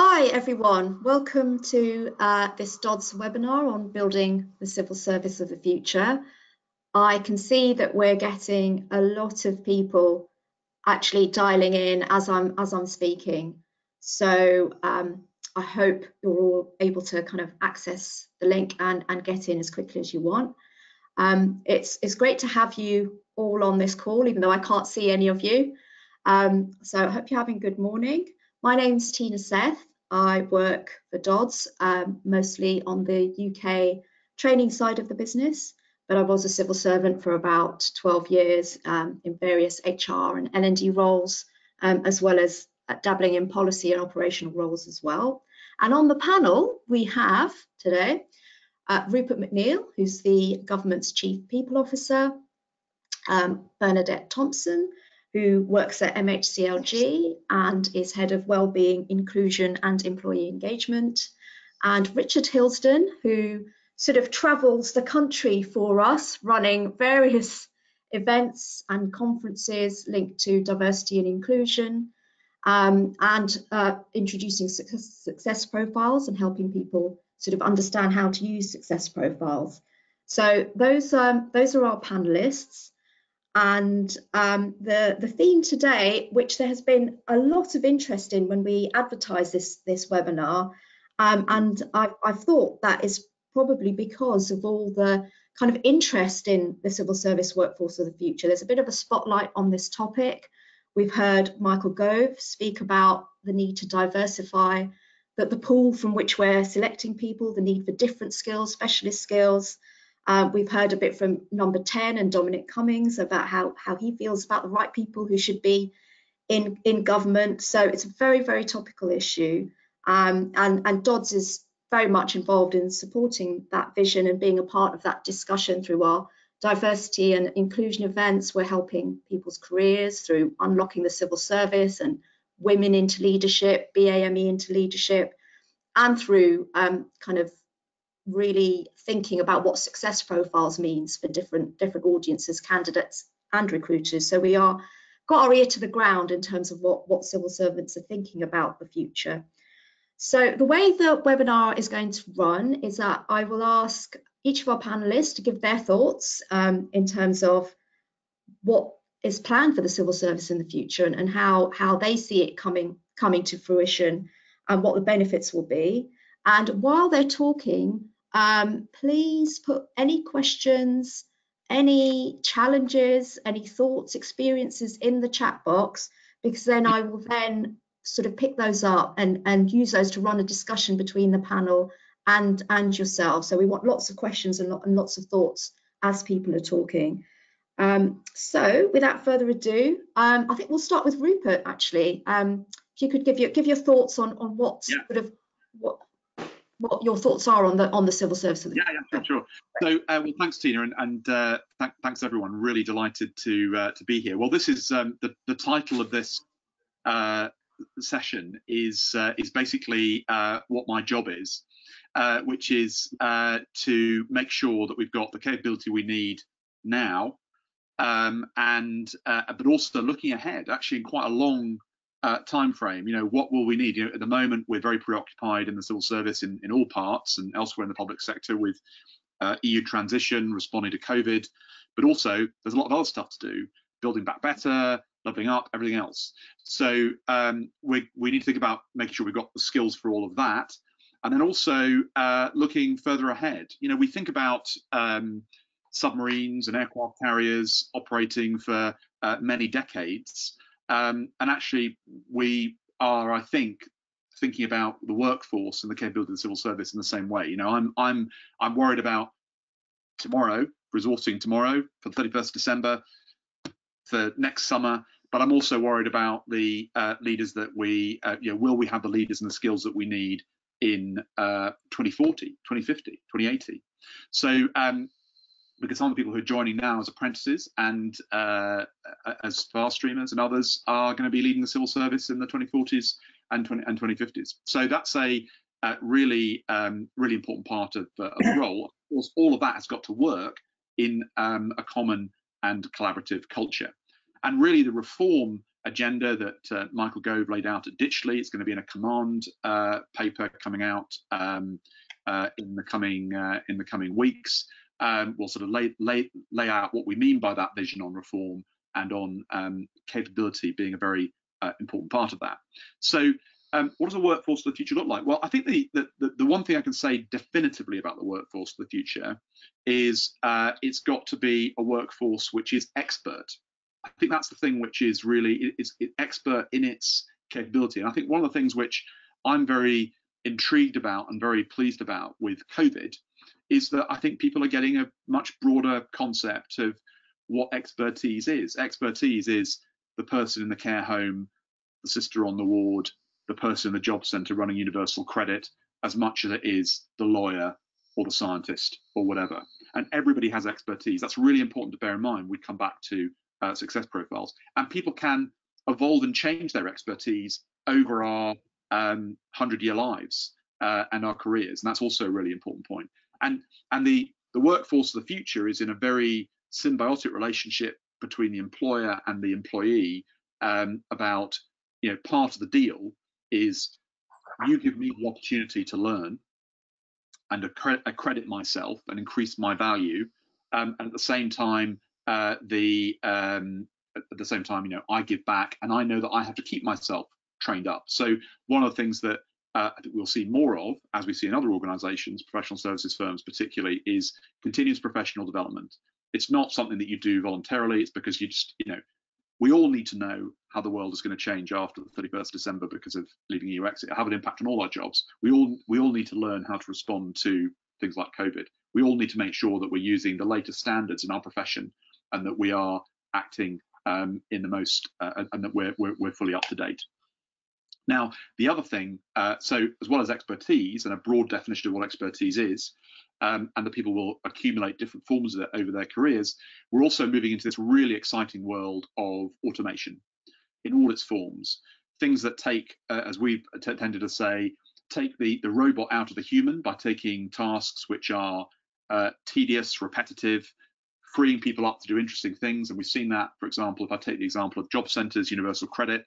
Hi everyone, welcome to uh, this DODS webinar on building the civil service of the future. I can see that we're getting a lot of people actually dialing in as I'm as I'm speaking. So um, I hope you're all able to kind of access the link and, and get in as quickly as you want. Um, it's, it's great to have you all on this call, even though I can't see any of you. Um, so I hope you're having a good morning. My name's Tina Seth. I work for Dods, um, mostly on the UK training side of the business, but I was a civil servant for about 12 years um, in various HR and L&D roles, um, as well as uh, dabbling in policy and operational roles as well. And on the panel, we have today uh, Rupert McNeil, who's the government's Chief People Officer, um, Bernadette Thompson, who works at MHCLG and is head of wellbeing, inclusion and employee engagement, and Richard Hillsdon, who sort of travels the country for us, running various events and conferences linked to diversity and inclusion, um, and uh, introducing success, success profiles and helping people sort of understand how to use success profiles. So those um, those are our panelists. And um, the, the theme today, which there has been a lot of interest in when we advertise this, this webinar, um, and I, I've thought that is probably because of all the kind of interest in the civil service workforce of the future. There's a bit of a spotlight on this topic. We've heard Michael Gove speak about the need to diversify that the pool from which we're selecting people, the need for different skills, specialist skills, uh, we've heard a bit from number 10 and Dominic Cummings about how, how he feels about the right people who should be in, in government. So it's a very, very topical issue. Um, and, and Dods is very much involved in supporting that vision and being a part of that discussion through our diversity and inclusion events. We're helping people's careers through unlocking the civil service and women into leadership, BAME into leadership, and through um, kind of really thinking about what success profiles means for different different audiences, candidates and recruiters. So we are got our ear to the ground in terms of what, what civil servants are thinking about the future. So the way the webinar is going to run is that I will ask each of our panelists to give their thoughts um, in terms of what is planned for the civil service in the future and, and how, how they see it coming, coming to fruition and what the benefits will be. And while they're talking, um, please put any questions, any challenges, any thoughts, experiences in the chat box, because then I will then sort of pick those up and, and use those to run a discussion between the panel and, and yourself. So we want lots of questions and, and lots of thoughts as people are talking. Um, so without further ado, um, I think we'll start with Rupert actually. Um, if you could give your give your thoughts on on what yeah. sort of what what your thoughts are on the on the civil service. The yeah, yeah, sure. So, uh, well, thanks, Tina, and, and uh, th thanks everyone. Really delighted to uh, to be here. Well, this is um, the the title of this uh, session is uh, is basically uh, what my job is, which is to make sure that we've got the capability we need now, um, and but also looking ahead, actually in quite a long uh, time frame you know what will we need? You know at the moment we're very preoccupied in the civil service in, in all parts and elsewhere in the public sector with uh, eu transition responding to covid but also there's a lot of other stuff to do building back better leveling up everything else. So um, we, we need to think about making sure we've got the skills for all of that. And then also uh, looking further ahead you know we think about um, submarines and aircraft carriers operating for uh, many decades um, and actually, we are, I think, thinking about the workforce and the capability of the civil service in the same way. You know, I'm I'm I'm worried about tomorrow, resourcing tomorrow for the 31st December, for next summer, but I'm also worried about the uh, leaders that we, uh, you know, will we have the leaders and the skills that we need in uh, 2040, 2050, 2080? So um, because some of the people who are joining now as apprentices and uh, as fast streamers and others are going to be leading the civil service in the 2040s and 20 and 2050s. So that's a uh, really um, really important part of, uh, of, the role. Of course, all of that has got to work in um, a common and collaborative culture. And really, the reform agenda that uh, Michael Gove laid out at Ditchley. It's going to be in a command uh, paper coming out um, uh, in the coming uh, in the coming weeks. Um, we'll sort of lay, lay lay out what we mean by that vision on reform and on um, capability being a very uh, important part of that. So. Um, what does a workforce of the future look like? Well, I think the, the, the one thing I can say definitively about the workforce of the future is uh, it's got to be a workforce which is expert I think that's the thing which is really is expert in its capability. And I think one of the things which I'm very intrigued about and very pleased about with COVID is that I think people are getting a much broader concept of what expertise is. Expertise is the person in the care home, the sister on the ward, the person in the job centre running universal credit, as much as it is the lawyer or the scientist or whatever. And everybody has expertise. That's really important to bear in mind. We come back to uh, success profiles, and people can evolve and change their expertise over our um, hundred-year lives uh, and our careers, and that's also a really important point. And and the the workforce of the future is in a very symbiotic relationship between the employer and the employee um, about you know part of the deal is you give me the opportunity to learn and accredit, myself and increase my value um, and at the same time uh, the um, at the same time, you know, I give back, and I know that I have to keep myself trained up. So one of the things that uh, I think we'll see more of, as we see in other organisations, professional services firms particularly, is continuous professional development. It's not something that you do voluntarily. It's because you just, you know, we all need to know how the world is going to change after the 31st December because of leaving EU exit. Have an impact on all our jobs. We all we all need to learn how to respond to things like COVID. We all need to make sure that we're using the latest standards in our profession and that we are acting um, in the most uh, and that we're, we're, we're fully up to date. Now, the other thing, uh, so as well as expertise and a broad definition of what expertise is, um, and that people will accumulate different forms of it over their careers, we're also moving into this really exciting world of automation in all its forms. Things that take, uh, as we've tended to say, take the, the robot out of the human by taking tasks which are uh, tedious, repetitive, freeing people up to do interesting things. And we've seen that, for example, if I take the example of job centres, universal credit,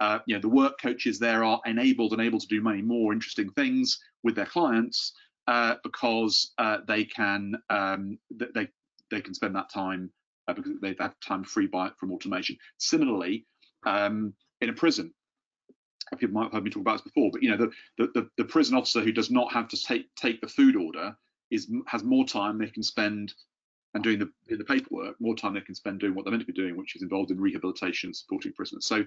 uh, you know, the work coaches there are enabled and able to do many more interesting things with their clients uh, because uh, they can um, they they can spend that time uh, because they have time free by from automation. Similarly, um, in a prison, people might have heard me talk about this before, but you know, the, the the prison officer who does not have to take take the food order is has more time they can spend and doing the, the paperwork, more time they can spend doing what they're meant to be doing, which is involved in rehabilitation, supporting prisoners. So,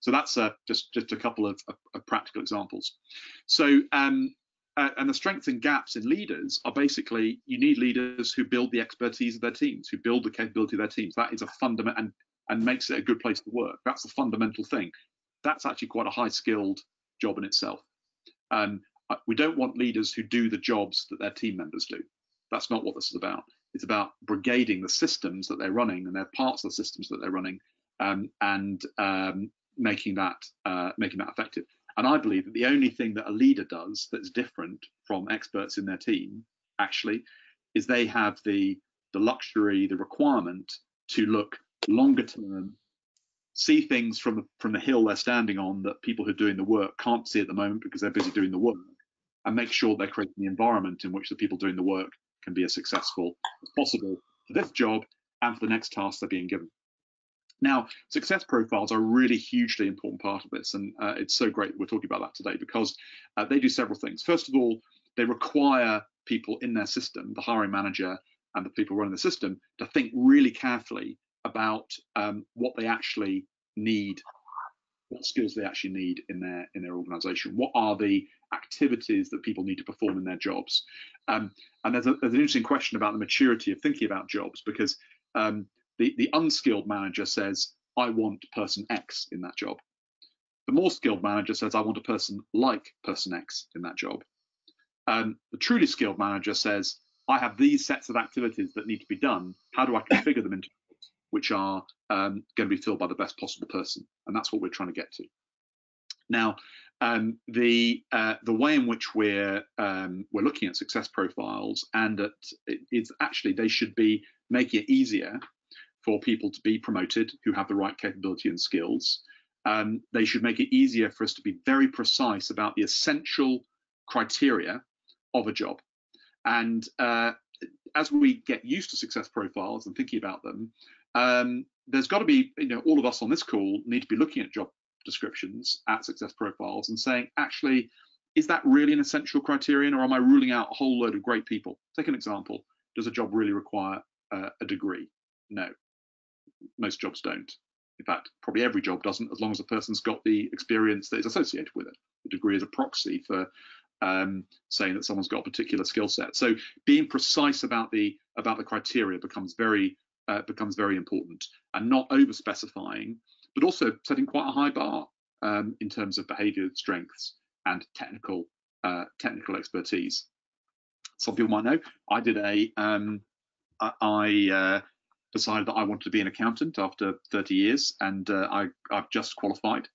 so that's uh, just just a couple of, of, of practical examples. So, um, uh, and the strengths and gaps in leaders are basically you need leaders who build the expertise of their teams, who build the capability of their teams. That is a fundament and and makes it a good place to work. That's the fundamental thing. That's actually quite a high skilled job in itself. Um, we don't want leaders who do the jobs that their team members do. That's not what this is about. It's about brigading the systems that they're running and their parts of the systems that they're running um, and um, making that uh, making that effective. And I believe that the only thing that a leader does that's different from experts in their team actually is they have the the luxury, the requirement to look longer term, see things from from the hill they're standing on that people who are doing the work can't see at the moment because they're busy doing the work, and make sure they're creating the environment in which the people doing the work can be as successful as possible for this job and for the next task they're being given. Now, success profiles are a really hugely important part of this, and uh, it's so great that we're talking about that today because uh, they do several things. First of all, they require people in their system, the hiring manager and the people running the system, to think really carefully about um, what they actually need, what skills they actually need in their in their organisation. What are the activities that people need to perform in their jobs? Um, and there's, a, there's, an interesting question about the maturity of thinking about jobs because um, the, the unskilled manager says, I want person X in that job. The more skilled manager says, I want a person like person X in that job. Um, the truly skilled manager says, I have these sets of activities that need to be done. How do I configure them into which are um, going to be filled by the best possible person? And that's what we're trying to get to. Now, um, the uh, the way in which we're um, we're looking at success profiles and at it's actually they should be making it easier for people to be promoted who have the right capability and skills. um, they should make it easier for us to be very precise about the essential criteria of a job. And uh, as we get used to success profiles and thinking about them, um, there's got to be, you know, all of us on this call need to be looking at job descriptions, at success profiles, and saying, actually, is that really an essential criterion, or am I ruling out a whole load of great people? Take an example. Does a job really require uh, a degree? No, most jobs don't. In fact, probably every job doesn't, as long as the person's got the experience that is associated with it. The degree is a proxy for um, saying that someone's got a particular skill set. So being precise about the about the criteria becomes very uh, becomes very important, and not over specifying, but also setting quite a high bar um, in terms of behaviour strengths and technical uh, technical expertise. Some people might know I did a um, I uh, decided that I wanted to be an accountant after 30 years, and uh, I, have just qualified.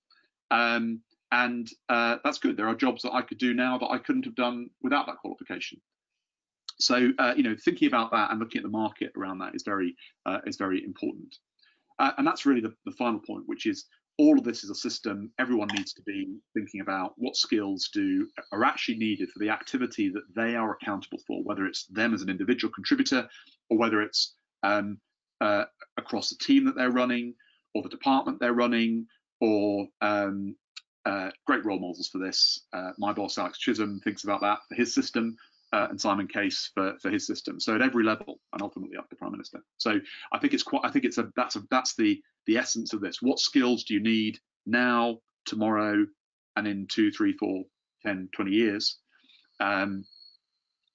Um, and uh, that's good. There are jobs that I could do now that I couldn't have done without that qualification. So uh, you know, thinking about that and looking at the market around that is very uh, is very important. Uh, and that's really the, the final point, which is all of this is a system everyone needs to be thinking about what skills do are actually needed for the activity that they are accountable for whether it's them as an individual contributor or whether it's um, uh, across the team that they're running or the department they're running or um, uh, great role models for this. Uh, my boss alex chisholm thinks about that for his system uh, and Simon Case for, for his system. So at every level, and ultimately up to Prime Minister. So I think it's quite. I think it's a that's a that's the the essence of this. What skills do you need now, tomorrow, and in two, three, four, 10, 20 years? Um,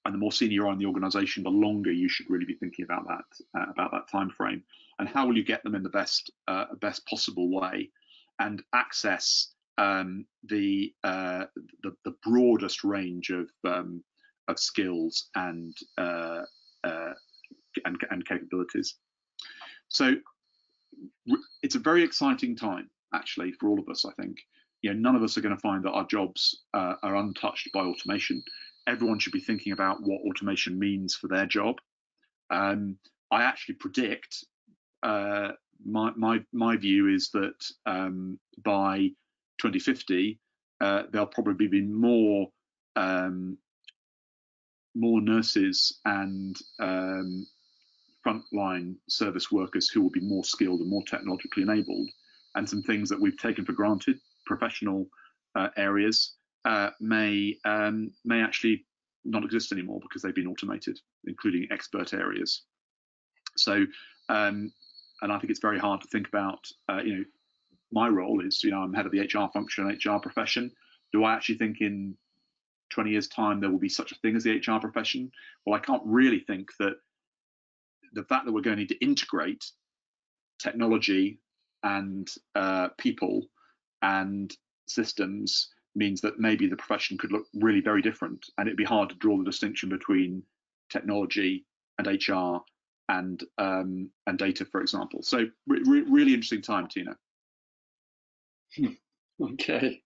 and the more senior you are in the organisation, the longer you should really be thinking about that uh, about that time frame. And how will you get them in the best uh, best possible way, and access um, the, uh, the, the broadest range of um, of skills and uh, uh, and, and capabilities. So it's a very exciting time actually for all of us. I think you know none of us are going to find that our jobs uh, are untouched by automation. Everyone should be thinking about what automation means for their job. Um, I actually predict uh, my my my view is that um, by 2050 uh, there'll probably be more um, more nurses and um, frontline service workers who will be more skilled and more technologically enabled, and some things that we've taken for granted, professional uh, areas, uh, may um, may actually not exist anymore because they've been automated, including expert areas. So, um, and I think it's very hard to think about. Uh, you know, my role is, you know, I'm head of the HR function, HR profession. Do I actually think in 20 years' time there will be such a thing as the HR profession? Well, I can't really think that the fact that we're going to need to integrate technology and uh, people and systems means that maybe the profession could look really very different and it'd be hard to draw the distinction between technology and HR and um, and data, for example. So re really interesting time, Tina. okay.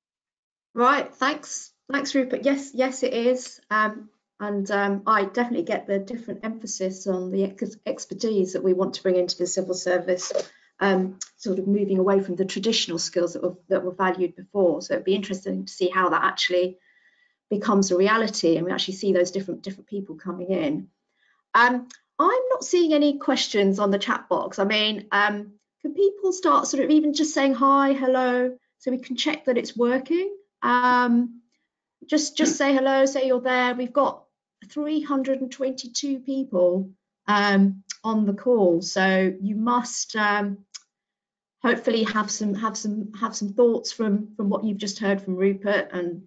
Right. Thanks. Thanks, Rupert. Yes, yes, it is. Um, and um, I definitely get the different emphasis on the ex expertise that we want to bring into the civil service, um, sort of moving away from the traditional skills that were, that were valued before. So it'd be interesting to see how that actually becomes a reality and we actually see those different different people coming in. Um, I'm not seeing any questions on the chat box. I mean, um, can people start sort of even just saying hi, hello, so we can check that it's working? Um, just just say hello, say you're there. We've got 322 people um, on the call, so you must um, hopefully have some have some have some thoughts from from what you've just heard from Rupert and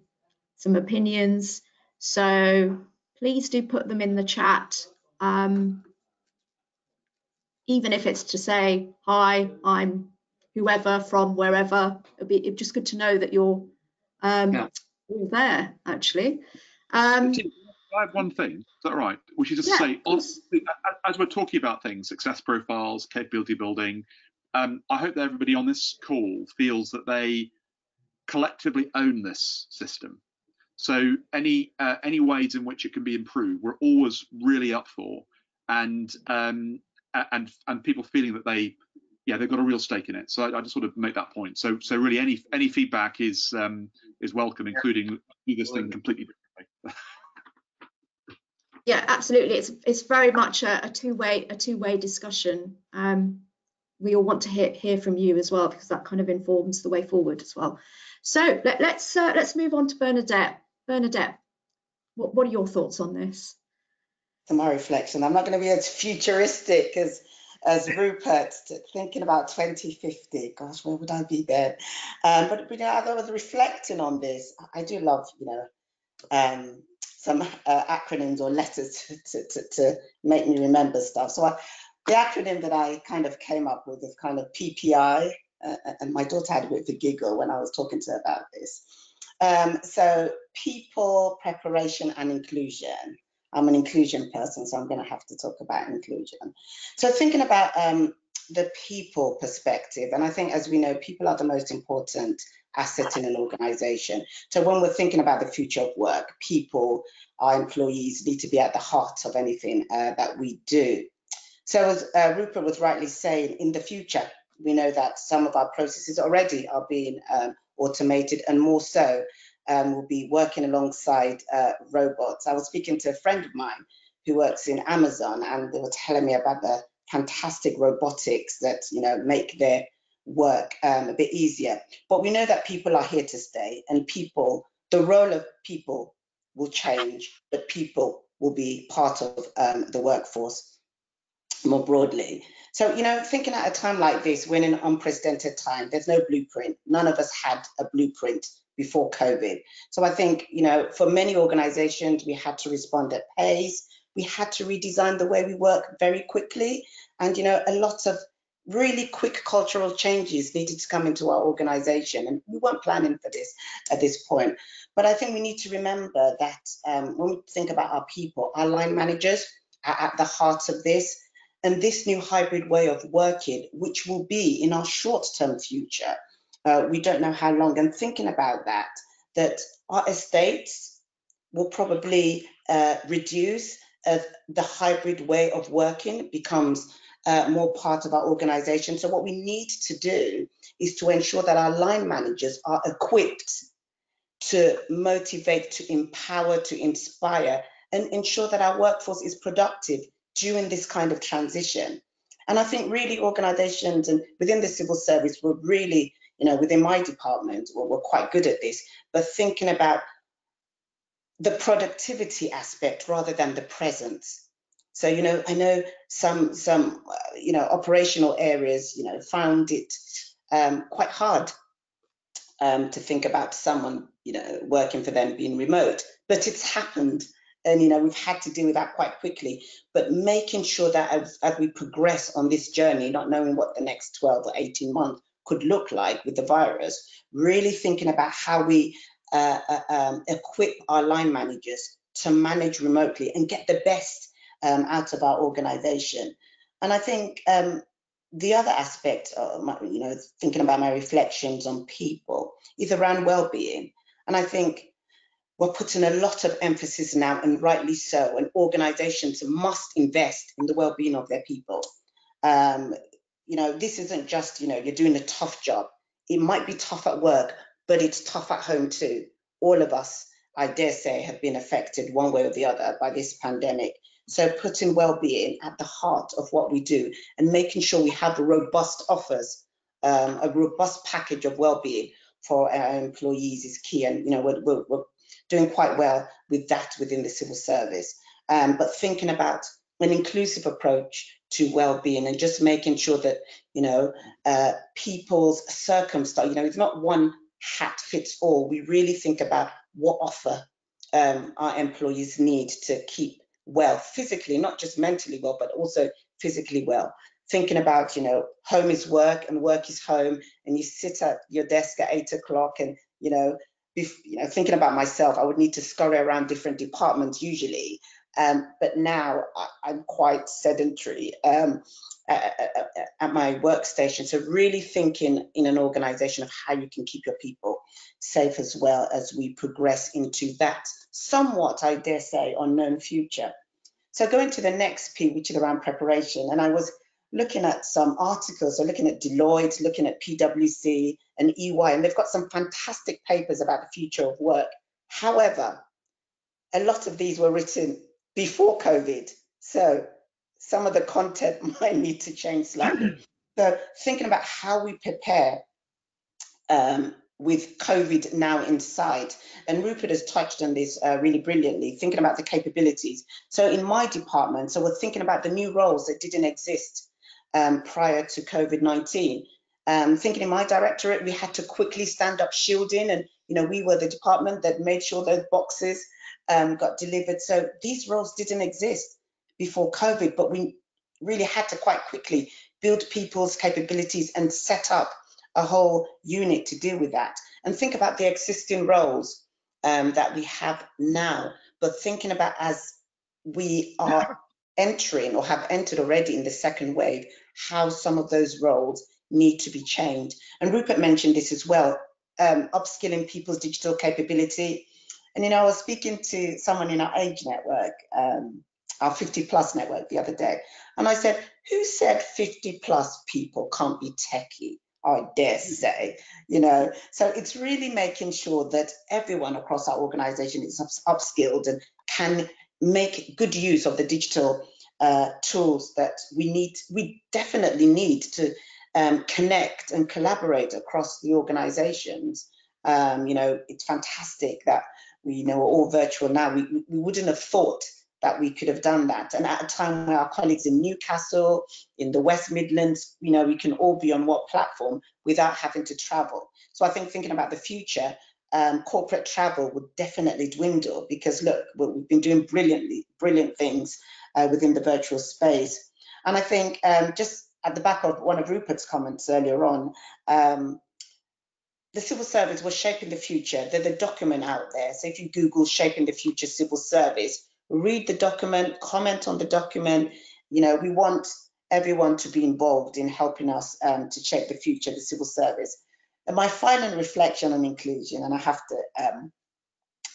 some opinions. So please do put them in the chat. Um, even if it's to say hi, I'm whoever from wherever. It'd be just good to know that you're um, yeah all there actually. Um, I have one thing. Is that right? We should just yeah, say, on, as we're talking about things, success profiles, capability building, um, I hope that everybody on this call feels that they collectively own this system. So any uh, any ways in which it can be improved, we're always really up for, and um, and and people feeling that they yeah, they've got a real stake in it. So I, I just sort of make that point. So so really, any any feedback is um, is welcome, including do this thing completely differently. yeah, absolutely. It's it's very much a, a two way a two way discussion. Um, we all want to hear hear from you as well because that kind of informs the way forward as well. So let, let's uh, let's move on to Bernadette. Bernadette, what what are your thoughts on this? To my reflection, I'm not going to be as futuristic as as Rupert, thinking about 2050. Gosh, where would I be then? Um, but, you know, as I was reflecting on this, I do love, you know, um, some uh, acronyms or letters to, to, to, to, make me remember stuff. So I, the acronym that I kind of came up with is kind of PPI, uh, and my daughter had a bit of a giggle when I was talking to her about this. Um, so people, preparation and inclusion. I'm an inclusion person, so I'm going to have to talk about inclusion. So thinking about um, the people perspective, and I think as we know, people are the most important asset in an organization. So when we're thinking about the future of work, people, our employees need to be at the heart of anything uh, that we do. So as uh, Rupert was rightly saying, in the future, we know that some of our processes already are being um, automated and more so um, will be working alongside uh, robots. I was speaking to a friend of mine who works in Amazon and they were telling me about the fantastic robotics that you know make their work um, a bit easier. But we know that people are here to stay and people, the role of people will change, but people will be part of um, the workforce more broadly. So, you know, thinking at a time like this, when in an unprecedented time, there's no blueprint. None of us had a blueprint before COVID. So I think, you know, for many organizations, we had to respond at pace. We had to redesign the way we work very quickly. And, you know, a lot of really quick cultural changes needed to come into our organization. And we weren't planning for this at this point. But I think we need to remember that um, when we think about our people, our line managers are at the heart of this. And this new hybrid way of working, which will be in our short term future, uh, we don't know how long. And thinking about that, that our estates will probably uh, reduce as the hybrid way of working becomes uh, more part of our organization. So what we need to do is to ensure that our line managers are equipped to motivate, to empower, to inspire, and ensure that our workforce is productive during this kind of transition. And I think really organizations and within the civil service will really you know, within my department, well, we're quite good at this, but thinking about the productivity aspect rather than the presence. So, you know, I know some, some, uh, you know, operational areas, you know, found it um, quite hard um, to think about someone, you know, working for them being remote, but it's happened. And, you know, we've had to deal with that quite quickly, but making sure that as, as we progress on this journey, not knowing what the next 12 or 18 months could look like with the virus, really thinking about how we uh, uh, um, equip our line managers to manage remotely and get the best um, out of our organization. And I think um, the other aspect, my, you know, thinking about my reflections on people is around well-being. And I think we're putting a lot of emphasis now, and rightly so, and organizations must invest in the well-being of their people. Um, you know, this isn't just, you know, you're doing a tough job. It might be tough at work, but it's tough at home too. All of us, I dare say, have been affected one way or the other by this pandemic. So putting well-being at the heart of what we do and making sure we have robust offers, um, a robust package of well-being for our employees is key. And you know, we're, we're, we're doing quite well with that within the civil service. Um, but thinking about an inclusive approach to well-being and just making sure that you know uh, people's circumstance you know it's not one hat fits all. We really think about what offer um, our employees need to keep well physically not just mentally well but also physically well. Thinking about you know home is work and work is home and you sit at your desk at eight o'clock and you know you know thinking about myself i would need to scurry around different departments usually um, but now I, am quite sedentary um, at, at, at, my workstation. So really thinking in an organization of how you can keep your people safe as well as we progress into that somewhat, I dare say, unknown future. So going to the next P, which is around preparation. And I was looking at some articles, so looking at Deloitte, looking at PwC and EY, and they've got some fantastic papers about the future of work. However, a lot of these were written before COVID. So some of the content might need to change slightly. so thinking about how we prepare um, with COVID now inside, and Rupert has touched on this uh, really brilliantly, thinking about the capabilities. So in my department, so we're thinking about the new roles that didn't exist um, prior to COVID-19. Um, thinking in my directorate, we had to quickly stand up shielding and, you know, we were the department that made sure those boxes um, got delivered. So these roles didn't exist before COVID, but we really had to quite quickly build people's capabilities and set up a whole unit to deal with that. And think about the existing roles um, that we have now, but thinking about as we are entering or have entered already in the second wave, how some of those roles need to be changed. And Rupert mentioned this as well, um, upskilling people's digital capability. And, you know, I was speaking to someone in our age network, um, our 50 plus network the other day, and I said, who said 50 plus people can't be techie? I dare say, you know. So it's really making sure that everyone across our organization is upskilled and can make good use of the digital uh, tools that we need, we definitely need to um, connect and collaborate across the organizations. Um, you know, it's fantastic that we you know we're all virtual now. We, we wouldn't have thought that we could have done that. And at a time where our colleagues in Newcastle, in the West Midlands, you know, we can all be on what platform without having to travel. So I think thinking about the future, um, corporate travel would definitely dwindle because look, we've been doing brilliantly, brilliant things uh, within the virtual space. And I think um, just at the back of one of Rupert's comments earlier on, um, the civil service was shaping the future. There's a document out there. So if you Google shaping the future civil service, read the document, comment on the document. You know, we want everyone to be involved in helping us um, to shape the future of the civil service. And my final reflection on inclusion, and I have to um,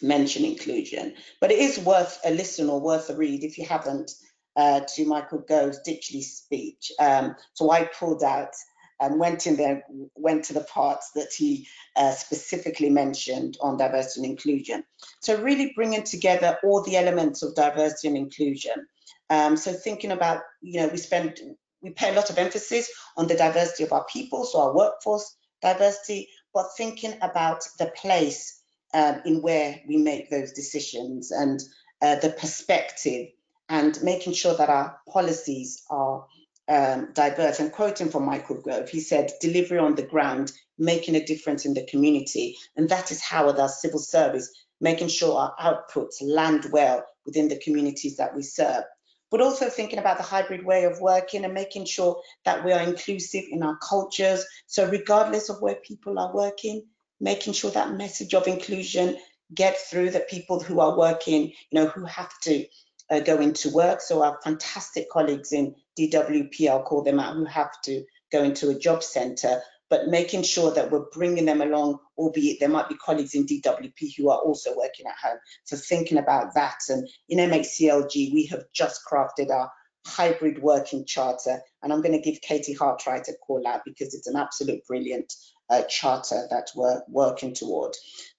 mention inclusion, but it is worth a listen or worth a read if you haven't uh, to Michael Gove's Ditchley speech. Um, so I pulled out and went in there, went to the parts that he uh, specifically mentioned on diversity and inclusion. So really bringing together all the elements of diversity and inclusion. Um, so thinking about, you know, we spend, we pay a lot of emphasis on the diversity of our people, so our workforce diversity, but thinking about the place um, in where we make those decisions and uh, the perspective and making sure that our policies are um, diverse. And quoting from Michael Gove, he said, delivery on the ground, making a difference in the community. And that is how, with our civil service, making sure our outputs land well within the communities that we serve. But also thinking about the hybrid way of working and making sure that we are inclusive in our cultures. So regardless of where people are working, making sure that message of inclusion get through that people who are working, you know, who have to uh, go into work. So our fantastic colleagues in DWP, I'll call them out, who have to go into a job centre, but making sure that we're bringing them along, albeit there might be colleagues in DWP who are also working at home. So thinking about that. And in MHCLG, we have just crafted our hybrid working charter. And I'm going to give Katie Hartright a call out because it's an absolute brilliant uh, charter that we're working toward.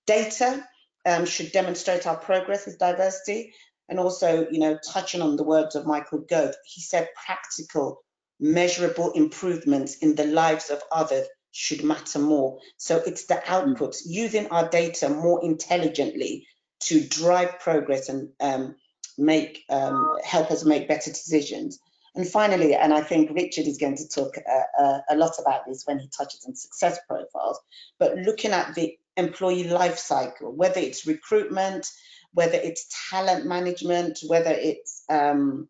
Data um, should demonstrate our progress with diversity and also, you know, touching on the words of Michael Gove, he said practical, measurable improvements in the lives of others should matter more. So it's the outputs, using our data more intelligently to drive progress and um, make um, help us make better decisions. And finally, and I think Richard is going to talk uh, uh, a lot about this when he touches on success profiles, but looking at the employee life cycle, whether it's recruitment, whether it's talent management, whether it's um,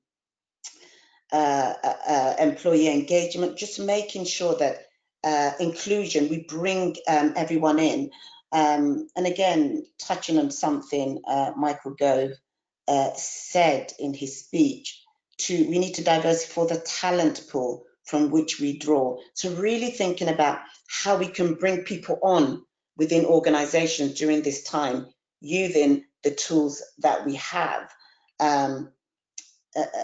uh, uh, uh, employee engagement, just making sure that uh, inclusion, we bring um, everyone in. Um, and again, touching on something uh, Michael Gove uh, said in his speech, to we need to diversify the talent pool from which we draw. So really thinking about how we can bring people on within organizations during this time, using the tools that we have. Um, uh, uh,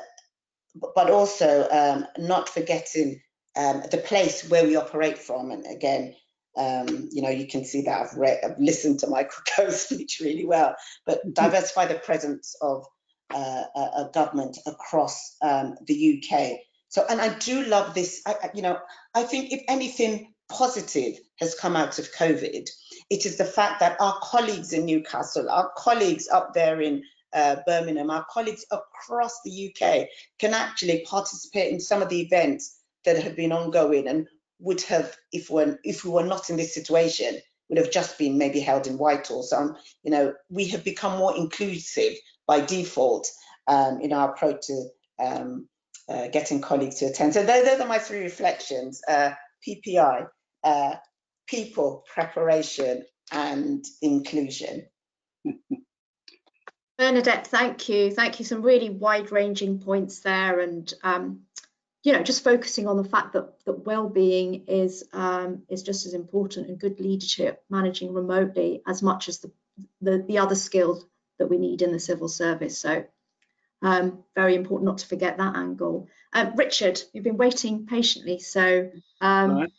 but also um, not forgetting um, the place where we operate from. And again, um, you know, you can see that I've read, I've listened to Michael Gove's speech really well, but mm-hmm. diversify the presence of uh, a, a, government across um, the UK. So, and I do love this, I, you know, I think if anything positive has come out of COVID, it is the fact that our colleagues in Newcastle, our colleagues up there in uh, Birmingham, our colleagues across the UK can actually participate in some of the events that have been ongoing and would have, if if we were not in this situation, would have just been maybe held in Whitehall. So, um, you know, we have become more inclusive by default um, in our approach to um, uh, getting colleagues to attend. So those, those are my three reflections. Uh, PPI, uh, people, preparation, and inclusion. Bernadette, thank you. Thank you. Some really wide-ranging points there, and um, you know, just focusing on the fact that that well-being is um, is just as important, and good leadership, managing remotely, as much as the the, the other skills that we need in the civil service. So, um, very important not to forget that angle. Um, Richard, you've been waiting patiently, so um, right.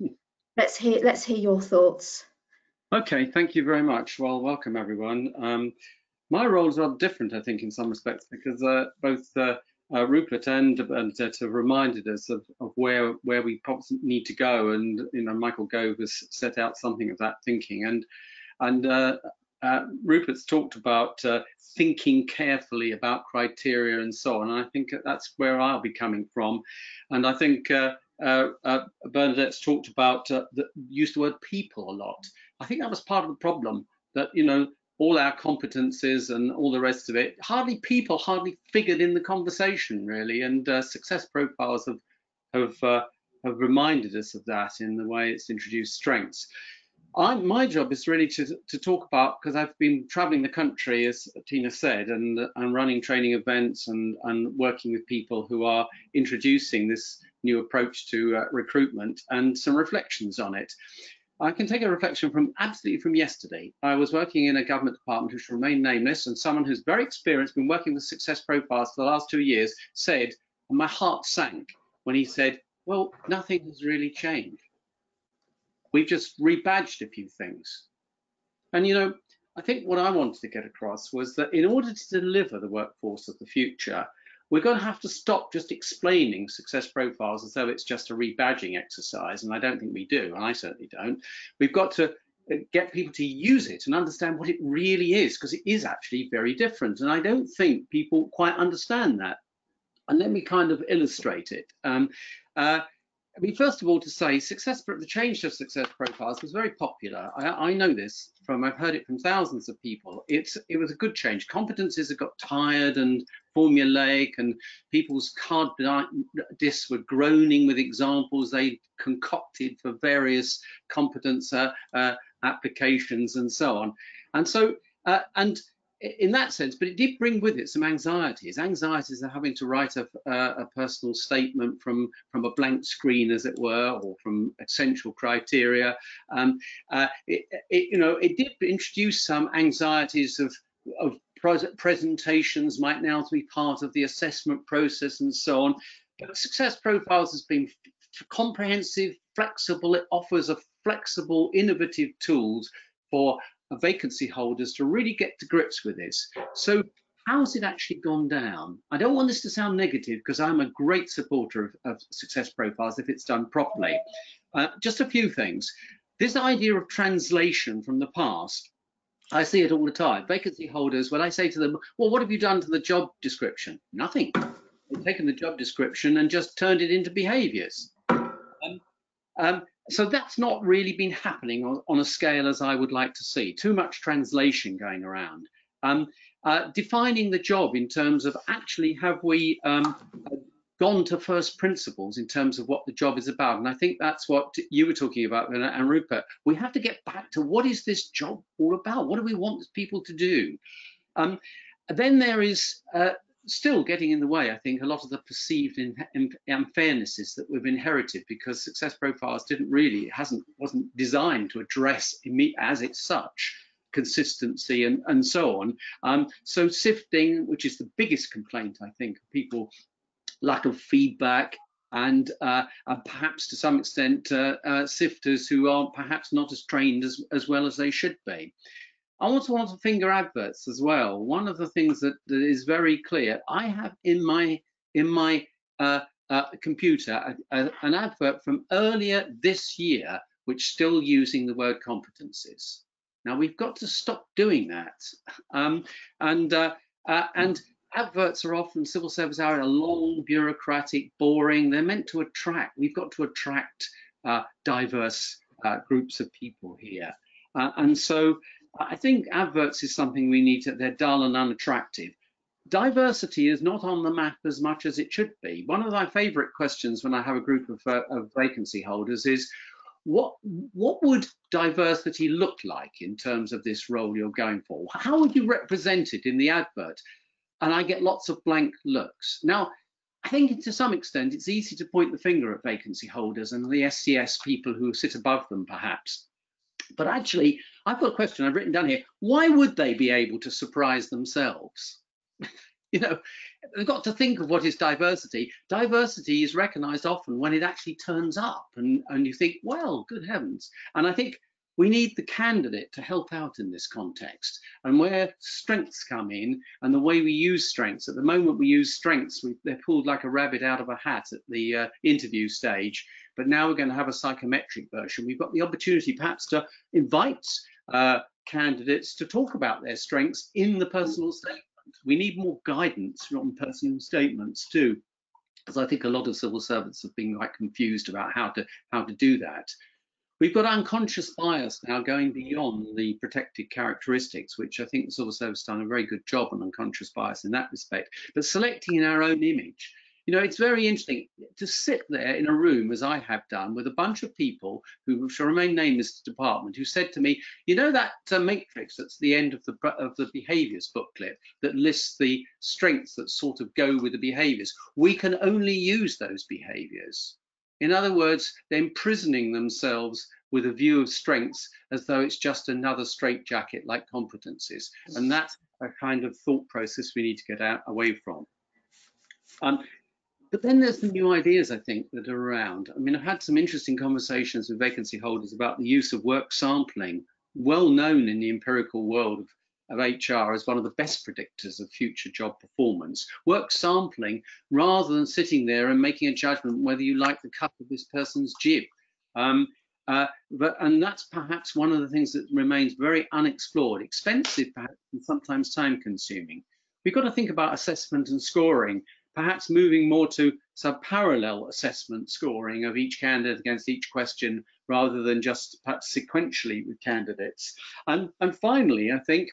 let's hear let's hear your thoughts. Okay, thank you very much. Well, welcome everyone. Um, my role is rather different, I think, in some respects, because uh, both uh, uh, Rupert and Bernadette have reminded us of, of where where we probably need to go, and you know, Michael Gove has set out something of that thinking, and and uh, uh, Rupert's talked about uh, thinking carefully about criteria and so on. And I think that's where I'll be coming from, and I think. Bernadette's talked about the use the word people a lot. I think that was part of the problem that you know all our competences and all the rest of it, hardly people hardly figured in the conversation really, and uh, success profiles have have uh, have reminded us of that in the way it's introduced strengths. I, my job is really to, to talk about because I've been traveling the country, as Tina said, and and running training events and and working with people who are introducing this new approach to uh, recruitment and some reflections on it. I can take a reflection from absolutely from yesterday. I was working in a government department who should remain nameless, and someone who's very experienced, been working with success profiles for the last two years, said, and my heart sank when he said, Well, nothing has really changed. We've just rebadged a few things. And you know, I think what I wanted to get across was that in order to deliver the workforce of the future, we're going to have to stop just explaining success profiles as though it's just a rebadging exercise. And I don't think we do, and I certainly don't. We've got to uh, get people to use it and understand what it really is, because it is actually very different. And I don't think people quite understand that. And let me kind of illustrate it. Um, uh, I mean, first of all, to say success, the change of success profiles was very popular. I, I, know this from, I've heard it from thousands of people. It's, it was a good change. Competencies have got tired and formulaic and people's card discs were groaning with examples they concocted for various competence uh, uh, applications and so on. And so, uh, and in that sense, but it did bring with it some anxieties. Anxieties of having to write a, a, personal statement from from a blank screen, as it were, or from essential criteria. Um, uh, it, it, you know, it did introduce some anxieties of of presentations might now be part of the assessment process and so on. But success profiles has been comprehensive, flexible. It offers a flexible, innovative tools for vacancy holders to really get to grips with this. So how's it actually gone down? I don't want this to sound negative because I'm a great supporter of, of success profiles if it's done properly. Uh, just a few things. This idea of translation from the past, I see it all the time. Vacancy holders, when I say to them, well, what have you done to the job description? Nothing. They've taken the job description and just turned it into behaviors. Um, um, so that's not really been happening on, on, a scale as I would like to see. Too much translation going around. Um, uh, defining the job in terms of actually have we um, gone to first principles in terms of what the job is about. And I think that's what you were talking about, and Rupert. We have to get back to what is this job all about? What do we want people to do? Um, then there is uh, still getting in the way, I think, a lot of the perceived in, in, unfairnesses that we've inherited because success profiles didn't really, it hasn't, wasn't designed to address as it's such consistency and, and so on. Um, so sifting, which is the biggest complaint, I think, people lack of feedback, and, uh, and perhaps to some extent uh, uh, sifters who are perhaps not as trained as, as well as they should be. I also want to finger adverts as well. One of the things that, that is very clear, I have in my in my uh, uh, computer a, a, an advert from earlier this year, which still using the word competencies. Now we've got to stop doing that. Um, and uh, uh and adverts are often civil service are a long, bureaucratic, boring. They're meant to attract. We've got to attract uh, diverse uh, groups of people here. and so I think adverts is something we need to, they're dull and unattractive. Diversity is not on the map as much as it should be. One of my favorite questions when I have a group of, uh, of vacancy holders is, what, what would diversity look like in terms of this role you're going for? How would you represent it in the advert? And I get lots of blank looks. Now, I think to some extent it's easy to point the finger at vacancy holders and the SCS people who sit above them perhaps. But actually, I've got a question I've written down here. Why would they be able to surprise themselves? you know, they've got to think of what is diversity. Diversity is recognized often when it actually turns up and, and you think, well, good heavens. And I think we need the candidate to help out in this context and where strengths come in and the way we use strengths. At the moment we use strengths, we, they're pulled like a rabbit out of a hat at the uh, interview stage, but now we're going to have a psychometric version. We've got the opportunity perhaps to invite uh, candidates to talk about their strengths in the personal statement. We need more guidance on personal statements too, because I think a lot of civil servants have been quite confused about how to how to do that. We've got unconscious bias now going beyond the protected characteristics, which I think the civil service has done a very good job on unconscious bias in that respect, but selecting in our own image. You know, it's very interesting to sit there in a room, as I have done, with a bunch of people who shall remain nameless to department, who said to me, you know that uh, matrix that's the end of the of the behaviours booklet that lists the strengths that sort of go with the behaviours. We can only use those behaviours. In other words, they're imprisoning themselves with a view of strengths as though it's just another straitjacket like competencies. And that's a kind of thought process we need to get out away from. Um, but then there's the new ideas, I think, that are around. I mean, I've had some interesting conversations with vacancy holders about the use of work sampling, well known in the empirical world of, of HR as one of the best predictors of future job performance. Work sampling rather than sitting there and making a judgment whether you like the cut of this person's jib. Um, uh, but, and that's perhaps one of the things that remains very unexplored, expensive perhaps, and sometimes time consuming. We've got to think about assessment and scoring perhaps moving more to some parallel assessment scoring of each candidate against each question rather than just perhaps sequentially with candidates. And, and finally, I think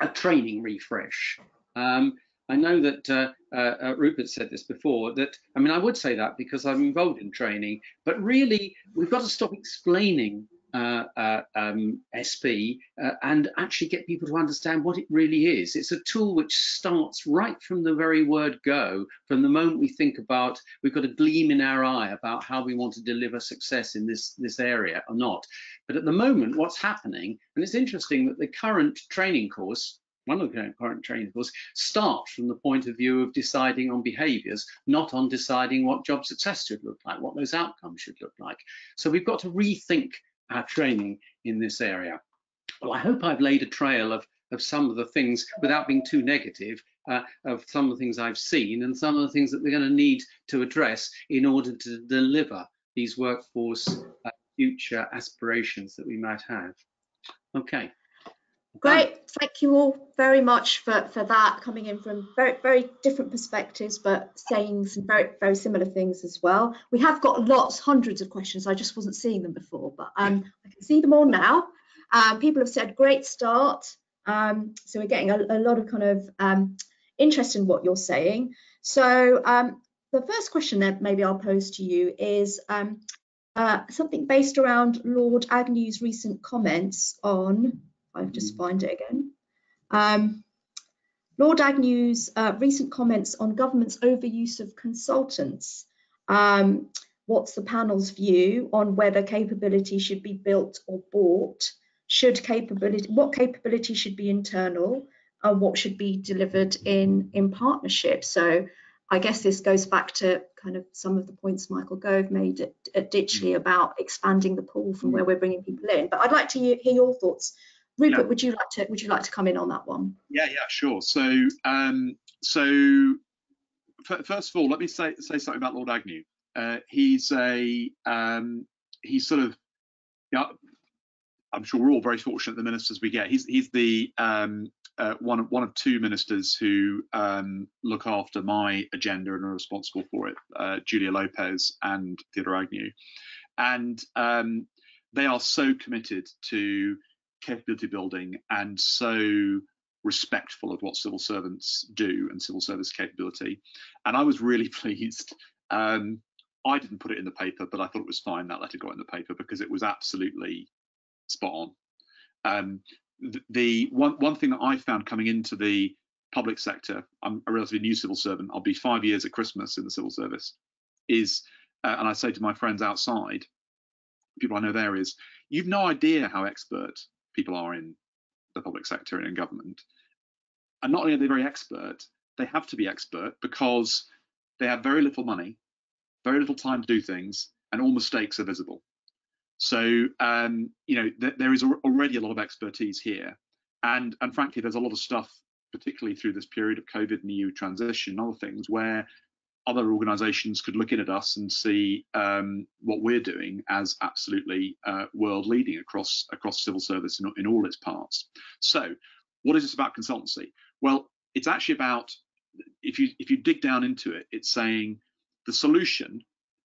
a training refresh. Um, I know that uh, uh, uh Rupert said this before, that, I mean, I would say that because I'm involved in training, but really we've got to stop explaining uh, uh, um, SP uh, and actually get people to understand what it really is. It's a tool which starts right from the very word go, from the moment we think about, we've got a gleam in our eye about how we want to deliver success in this, this area or not. But at the moment, what's happening, and it's interesting that the current training course, one of the current training courses starts from the point of view of deciding on behaviors, not on deciding what job success should look like, what those outcomes should look like. So we've got to rethink our training in this area. Well, I hope I've laid a trail of, of some of the things without being too negative uh, of some of the things I've seen and some of the things that we're going to need to address in order to deliver these workforce uh, future aspirations that we might have. Okay. Great, thank you all very much for, for that, coming in from very, very different perspectives, but saying some very, very similar things as well. We have got lots, hundreds of questions. I just wasn't seeing them before, but um, I can see them all now. Um, people have said, great start. Um, so we're getting a, a, lot of kind of um, interest in what you're saying. So um, the first question that maybe I'll pose to you is um, uh, something based around Lord Agnew's recent comments on I'll just mm. find it again. Um, Lord Agnew's uh, recent comments on government's overuse of consultants. Um, what's the panel's view on whether capability should be built or bought? Should capability, what capability should be internal and what should be delivered in, in partnership? So I guess this goes back to kind of some of the points Michael Gove made at, at Ditchley about expanding the pool from where we're bringing people in. But I'd like to hear your thoughts. Rupert, would you like to would you like to come in on that one? Yeah, yeah, sure. So, um, so f- first of all, let me say say something about Lord Agnew. Uh, he's a um, he's sort of yeah. I'm sure we're all very fortunate the ministers we get. He's he's the um, uh, one of one of two ministers who um, look after my agenda and are responsible for it. Uh, Julia Lopez and Theodore Agnew, and um, they are so committed to capability building and so respectful of what civil servants do and civil service capability. And I was really pleased. Um, I didn't put it in the paper, but I thought it was fine that letter got in the paper because it was absolutely spot on. Um, the, the one one thing that I found coming into the public sector, I'm a relatively new civil servant. I'll be five years at Christmas in the civil service. Is uh, and I say to my friends outside, people I know there is, you've no idea how expert people are in the public sector and in government. And not only are they very expert, they have to be expert because they have very little money, very little time to do things, and all mistakes are visible. So, um, you know, th- there is already a lot of expertise here. And, and frankly, there's a lot of stuff, particularly through this period of COVID and EU transition and other things, where other organizations could look in at us and see um, what we're doing as absolutely uh, world leading across across civil service in, in all its parts. So, what is this about consultancy? Well, it's actually about if you if you dig down into it, it's saying the solution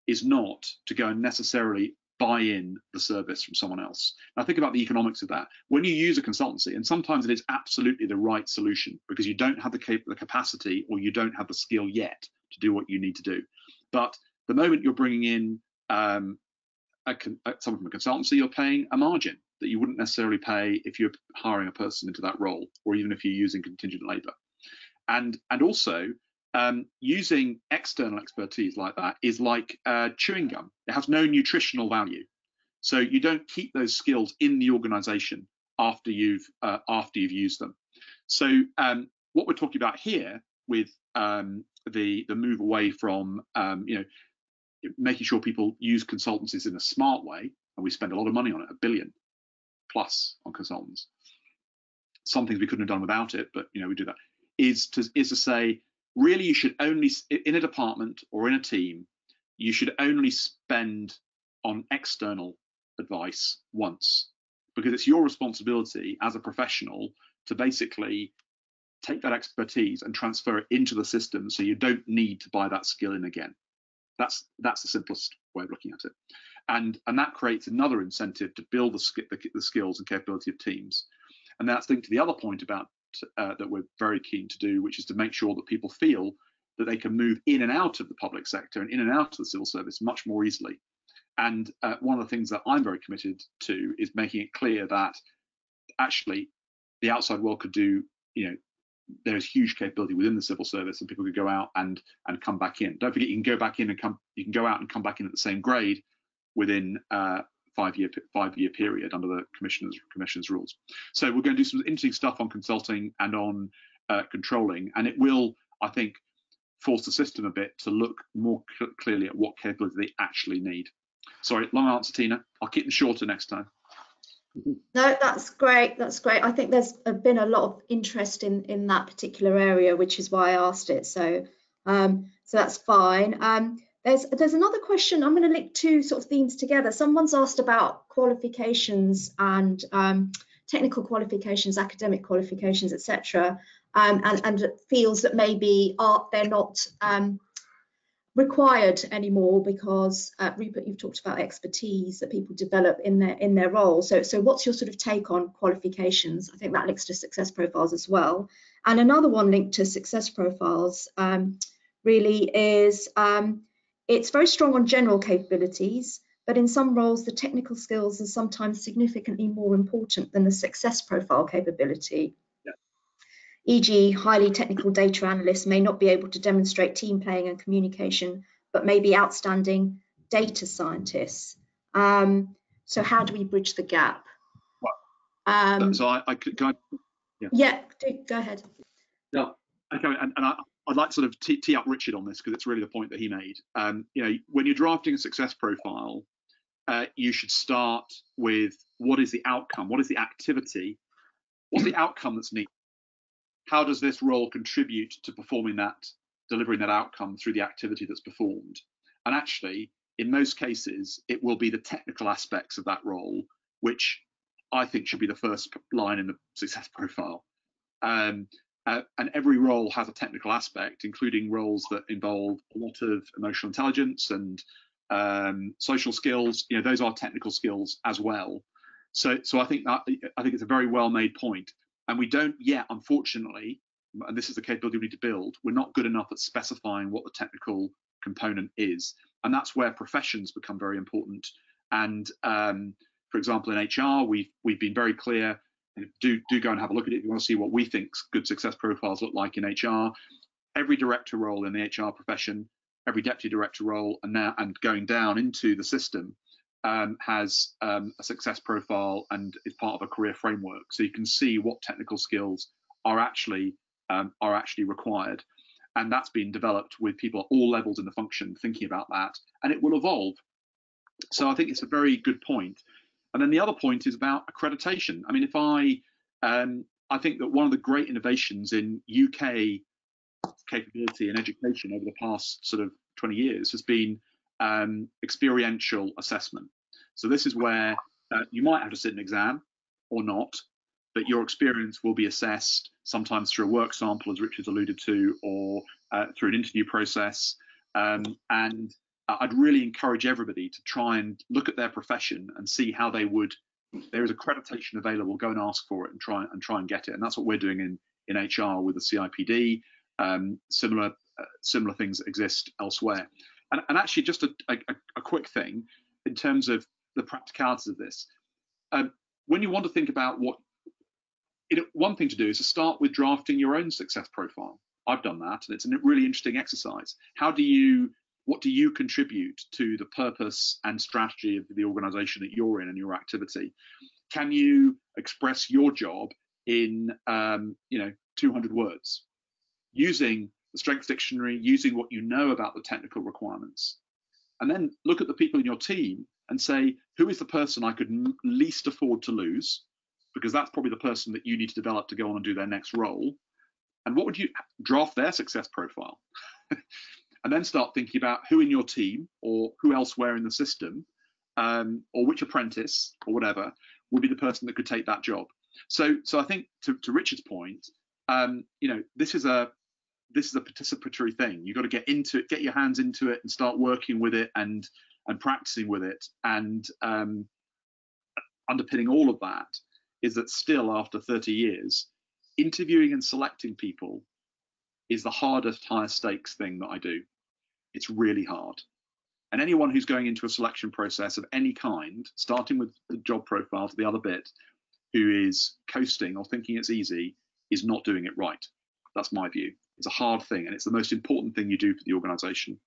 is not to go and necessarily buy in the service from someone else. Now think about the economics of that. When you use a consultancy, and sometimes it is absolutely the right solution because you don't have the, cap- the capacity or you don't have the skill yet to do what you need to do. But the moment you're bringing in um, a, uh, someone from a consultancy, you're paying a margin that you wouldn't necessarily pay if you're hiring a person into that role, or even if you're using contingent labour. And and also um, using external expertise like that is like uh, chewing gum. It has no nutritional value, so you don't keep those skills in the organisation after you've uh, after you've used them. So um, what we're talking about here with um, the the move away from um, you know making sure people use consultancies in a smart way, and we spend a lot of money on it, a billion plus on consultants. Some things we couldn't have done without it, but you know we do that. Is to is to say really you should only in a department or in a team you should only spend on external advice once because it's your responsibility as a professional to basically take that expertise and transfer it into the system so you don't need to buy that skill in again. That's that's the simplest way of looking at it. And and that creates another incentive to build the, the, the skills and capability of teams. And that's linked to the other point about uh, that we're very keen to do which is to make sure that people feel that they can move in and out of the public sector and in and out of the civil service much more easily. And uh, one of the things that i'm very committed to is making it clear that actually the outside world could do you know there is huge capability within the civil service and people could go out and and come back in. Don't forget you can go back in and come you can go out and come back in at the same grade within uh, five year five year period under the commissioners commissioners rules. So we're going to do some interesting stuff on consulting and on uh, controlling and it will i think force the system a bit to look more cl- clearly at what capability they actually need. Sorry long answer tina. I'll keep them shorter next time No, that's great. That's great. I think there's been a lot of interest in in that particular area, which is why I asked it. So, um, so that's fine. Um, there's there's another question. I'm going to link two sort of themes together. Someone's asked about qualifications and um, technical qualifications, academic qualifications, etc., um, and and feels that maybe are they're not um, required anymore because uh, Rupert, you've talked about expertise that people develop in their in their role. So, so what's your sort of take on qualifications? I think that links to success profiles as well. And another one linked to success profiles um, really is um, it's very strong on general capabilities, but in some roles the technical skills are sometimes significantly more important than the success profile capability e.g. highly technical data analysts may not be able to demonstrate team playing and communication, but may be outstanding data scientists. Um, so how do we bridge the gap? Um, so i, I could go yeah, do, go ahead. No, okay and, and I, I'd like to sort of tee, tee up Richard on this because it's really the point that he made. Um, you know, when you're drafting a success profile, uh, you should start with what is the outcome, what is the activity, what's the outcome that's needed. How does this role contribute to performing that, delivering that outcome through the activity that's performed? And actually, in most cases, it will be the technical aspects of that role, which I think should be the first line in the success profile. Um, uh, and every role has a technical aspect, including roles that involve a lot of emotional intelligence and um, social skills. You know, those are technical skills as well. So, so I think that I think it's a very well made point. And we don't yet, unfortunately, and this is the capability we need to build. We're not good enough at specifying what the technical component is, and that's where professions become very important. And um, for example, in HR, we've we've been very clear do do go and have a look at it if you want to see what we think good success profiles look like in HR. Every director role in the HR profession, every deputy director role, and now and going down into the system um, has um, a success profile and is part of a career framework. So you can see what technical skills are actually um, are actually required, and that's been developed with people at all levels in the function thinking about that, and it will evolve. So I think it's a very good point. And then the other point is about accreditation. I mean, if I, um, I think that one of the great innovations in UK capability and education over the past sort of 20 years has been um, experiential assessment. So this is where uh, you might have to sit an exam or not, but your experience will be assessed sometimes through a work sample, as Richard's alluded to, or uh, through an interview process. Um, and I'd really encourage everybody to try and look at their profession and see how they would. There is accreditation available. Go and ask for it and try and try and get it. And that's what we're doing in in HR with the CIPD. Um, similar uh, similar things exist elsewhere. And, and actually, just a, a, a, quick thing in terms of the practicalities of this. Um, when you want to think about what, one thing to do is to start with drafting your own success profile. I've done that, and it's a really interesting exercise. How do you what do you contribute to the purpose and strategy of the organization that you're in and your activity can you express your job in um, you know 200 words using the strengths dictionary using what you know about the technical requirements. And then look at the people in your team and say who is the person i could least afford to lose? Because that's probably the person that you need to develop to go on and do their next role. And what would you draft their success profile? And then start thinking about who in your team or who elsewhere in the system um, or which apprentice or whatever would be the person that could take that job. So, so I think to, to Richard's point, um, you know, this is a this is a participatory thing. You've got to get into it, get your hands into it, and start working with it and and practicing with it. And um, underpinning all of that is that still after 30 years, interviewing and selecting people is the hardest, highest stakes thing that I do. It's really hard. And anyone who's going into a selection process of any kind, starting with the job profile to the other bit, who is coasting or thinking it's easy, is not doing it right. That's my view. It's a hard thing, and it's the most important thing you do for the organisation.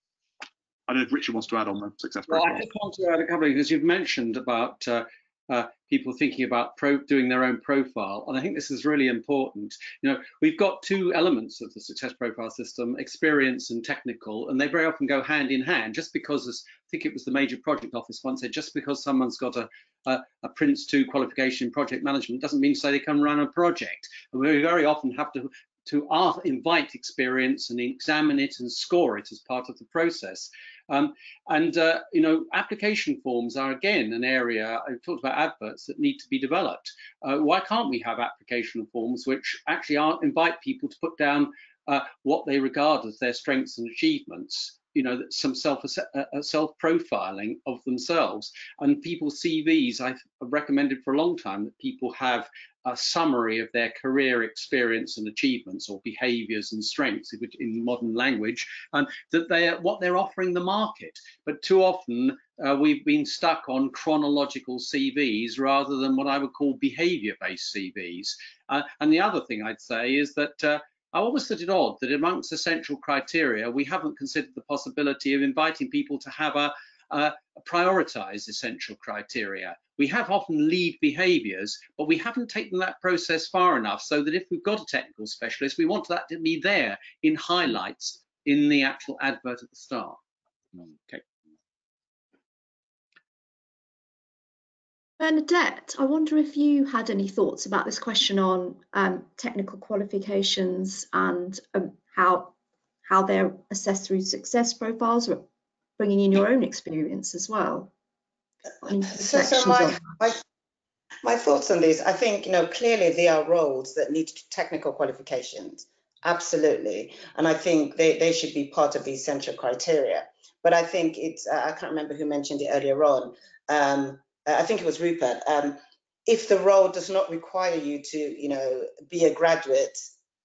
I don't know if Richard wants to add on the success well, profile. I just want to add a couple of because you've mentioned about uh, uh, people thinking about pro doing their own profile. And I think this is really important. You know, we've got two elements of the success profile system, experience and technical, and they very often go hand in hand. Just because, as, I think it was the major project office once said, just because someone's got a, a, a Prince 2 qualification in project management doesn't mean to say they can run a project. And we very often have to to invite experience and examine it and score it as part of the process. Um, and, uh, you know, application forms are, again, an area, I've talked about adverts that need to be developed. Uh, why can't we have application forms which actually are, invite people to put down uh, what they regard as their strengths and achievements you know some self uh, uh, self profiling of themselves and people's cvs i've recommended for a long time that people have a summary of their career experience and achievements or behaviors and strengths in modern language and that they are what they're offering the market. But too often uh, we've been stuck on chronological cvs rather than what i would call behavior based cvs uh, and the other thing i'd say is that uh, I always thought it odd that amongst essential criteria, we haven't considered the possibility of inviting people to have a, prioritized essential criteria we have often lead behaviours, but we haven't taken that process far enough so that if we've got a technical specialist, we want that to be there in highlights in the actual advert at the start. Okay. Bernadette, I wonder if you had any thoughts about this question on um, technical qualifications and um, how how they're assessed through success profiles, or bringing in your own experience as well. So, so my, my, my thoughts on this, I think, you know, clearly there are roles that need technical qualifications, absolutely. And I think they, they should be part of the essential criteria. But I think it's, uh, I can't remember who mentioned it earlier on, um, I think it was Rupert, um, if the role does not require you to, you know, be a graduate,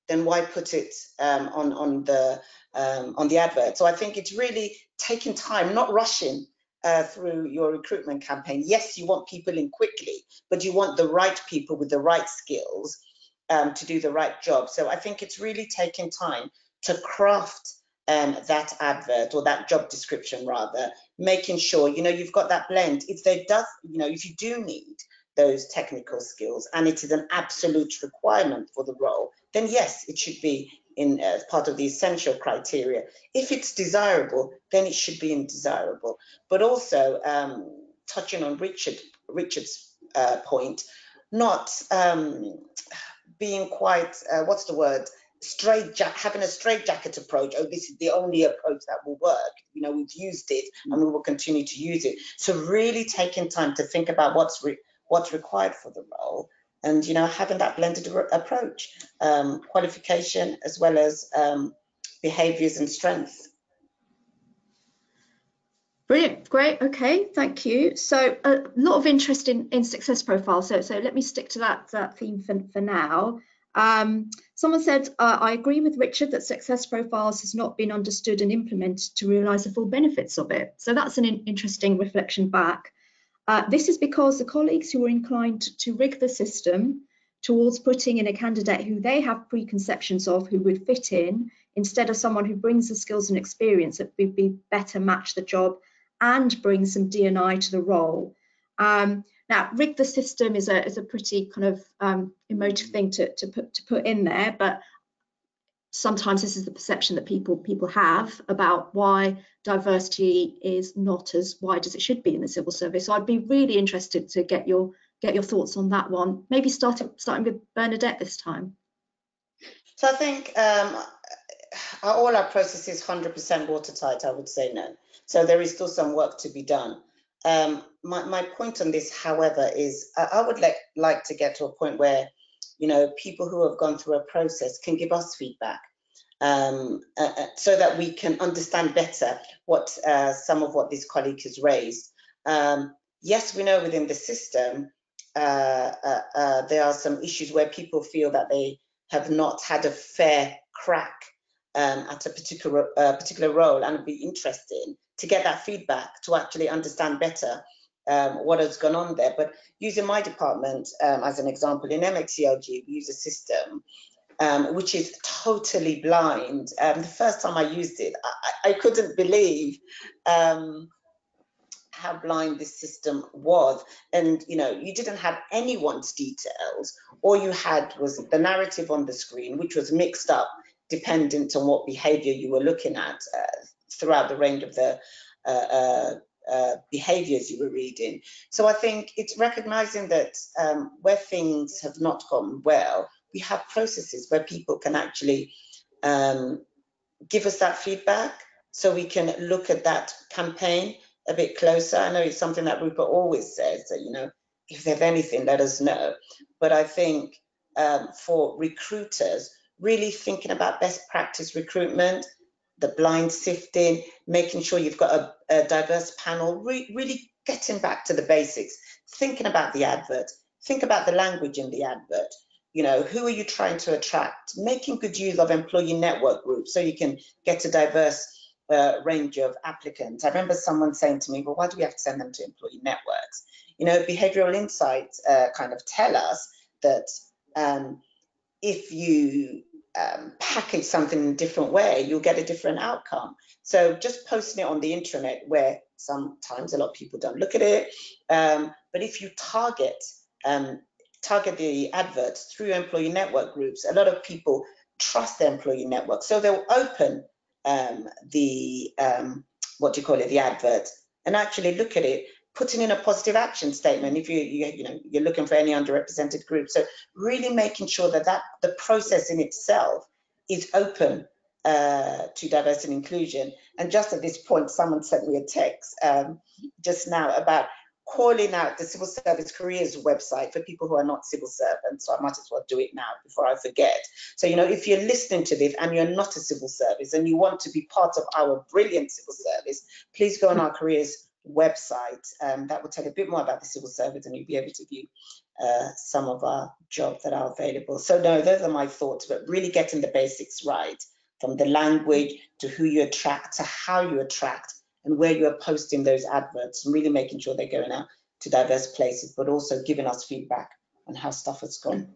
then why put it um, on on the um, on the advert? So I think it's really taking time, not rushing uh, through your recruitment campaign. Yes, you want people in quickly, but you want the right people with the right skills um, to do the right job. So I think it's really taking time to craft um, that advert or that job description rather, making sure, you know, you've got that blend. If there does, you know, if you do need those technical skills and it is an absolute requirement for the role, then yes, it should be in as part of the essential criteria. If it's desirable, then it should be in desirable. But also um, touching on Richard Richard's uh, point, not um, being quite uh, what's the word straight having a straight jacket approach oh this is the only approach that will work you know we've used it and we will continue to use it so really taking time to think about what's re what's required for the role and you know having that blended approach um, qualification as well as um, behaviors and strengths Brilliant, great, okay, thank you. So a lot of interest in, in success profiles. So, so let me stick to that, that theme for, for now. Um, someone said, uh, I agree with Richard that success profiles has not been understood and implemented to realise the full benefits of it. So that's an in interesting reflection back. Uh, this is because the colleagues who are inclined to rig the system towards putting in a candidate who they have preconceptions of who would fit in instead of someone who brings the skills and experience that would be better match the job and bring some D&I to the role. Um, now, rig the system is a is a pretty kind of um, emotive thing to, to put to put in there, but sometimes this is the perception that people people have about why diversity is not as wide as it should be in the civil service. So I'd be really interested to get your get your thoughts on that one. Maybe starting starting with Bernadette this time. So I think um, all our processes 100% watertight. I would say no. So there is still some work to be done. Um, my, my point on this, however, is I, I would like, like to get to a point where, you know, people who have gone through a process can give us feedback um, uh, uh, so that we can understand better what uh, some of what this colleague has raised. Um, yes, we know within the system uh, uh, uh, there are some issues where people feel that they have not had a fair crack um, at a particular particular role and would be interested to get that feedback to actually understand better um, what has gone on there. But using my department um, as an example, in MHCLG, we use a system um, which is totally blind. Um, the first time I used it, I, I couldn't believe um, how blind this system was. And, you know, you didn't have anyone's details. All you had was the narrative on the screen, which was mixed up dependent on what behavior you were looking at uh, throughout the range of the uh, uh, uh, behaviors you were reading. So I think it's recognizing that um, where things have not gone well, we have processes where people can actually um, give us that feedback so we can look at that campaign a bit closer. I know it's something that Rupert always says that, you know, if there's anything, let us know. But I think um, for recruiters, really thinking about best practice recruitment, the blind sifting, making sure you've got a, a diverse panel, re really getting back to the basics, thinking about the advert, think about the language in the advert. You know, who are you trying to attract? Making good use of employee network groups so you can get a diverse uh, range of applicants. I remember someone saying to me, well, why do we have to send them to employee networks? You know, behavioral insights uh, kind of tell us that um, if you um, package something in a different way, you'll get a different outcome. So just posting it on the intranet where Sometimes a lot of people don't look at it. Um, but if you target um, target the adverts through employee network groups, a lot of people trust the employee network. So they'll open um, the, um, what do you call it, the advert and actually look at it, putting in a positive action statement if you, you, you know, you're looking for any underrepresented group. So really making sure that, that the process in itself is open uh, to diversity and inclusion. And just at this point, someone sent me a text um, just now about calling out the civil service careers website for people who are not civil servants. So I might as well do it now before I forget. So, you know, if you're listening to this and you're not a civil service and you want to be part of our brilliant civil service, please go on our careers website. Um, that will tell you a bit more about the civil service and you'll be able to view uh, some of our jobs that are available. So no, those are my thoughts, but really getting the basics right from the language to who you attract to how you attract and where you are posting those adverts and really making sure they're going out to diverse places, but also giving us feedback on how stuff has gone.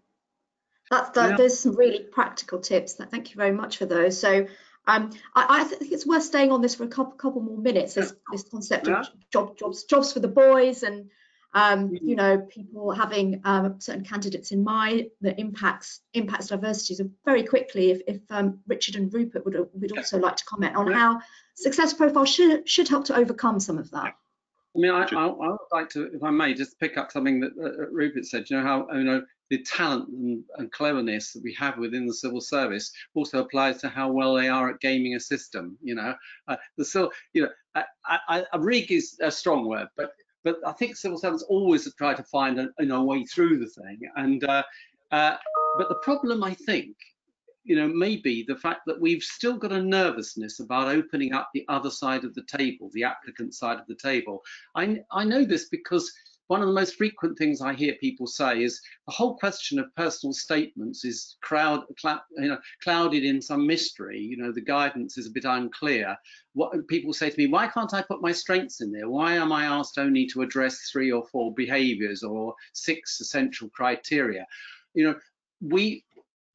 That's that, yeah. there's some really practical tips. Thank you very much for those. So um, I, I, think it's worth staying on this for a couple, couple more minutes. This, this concept yeah. of job, jobs, jobs for the boys, and um, you know, people having um, certain candidates in mind that impacts impacts diversity. So very quickly, if, if um, Richard and Rupert would would also like to comment on how success profile should should help to overcome some of that. I mean, I, I, I, would like to, if I may, just pick up something that uh, Rupert said. You know how you know the talent and, and, cleverness that we have within the civil service also applies to how well they are at gaming a system. You know, uh, the so you know, I, I, a rig is a strong word, but but I think civil servants always try to find a, you know, way through the thing. And uh, uh, but the problem, I think, you know, maybe the fact that we've still got a nervousness about opening up the other side of the table, the applicant side of the table. I, I know this because one of the most frequent things I hear people say is the whole question of personal statements is crowd, you know, clouded in some mystery. You know, the guidance is a bit unclear. What people say to me, why can't I put my strengths in there? Why am I asked only to address three or four behaviors or six essential criteria? You know, we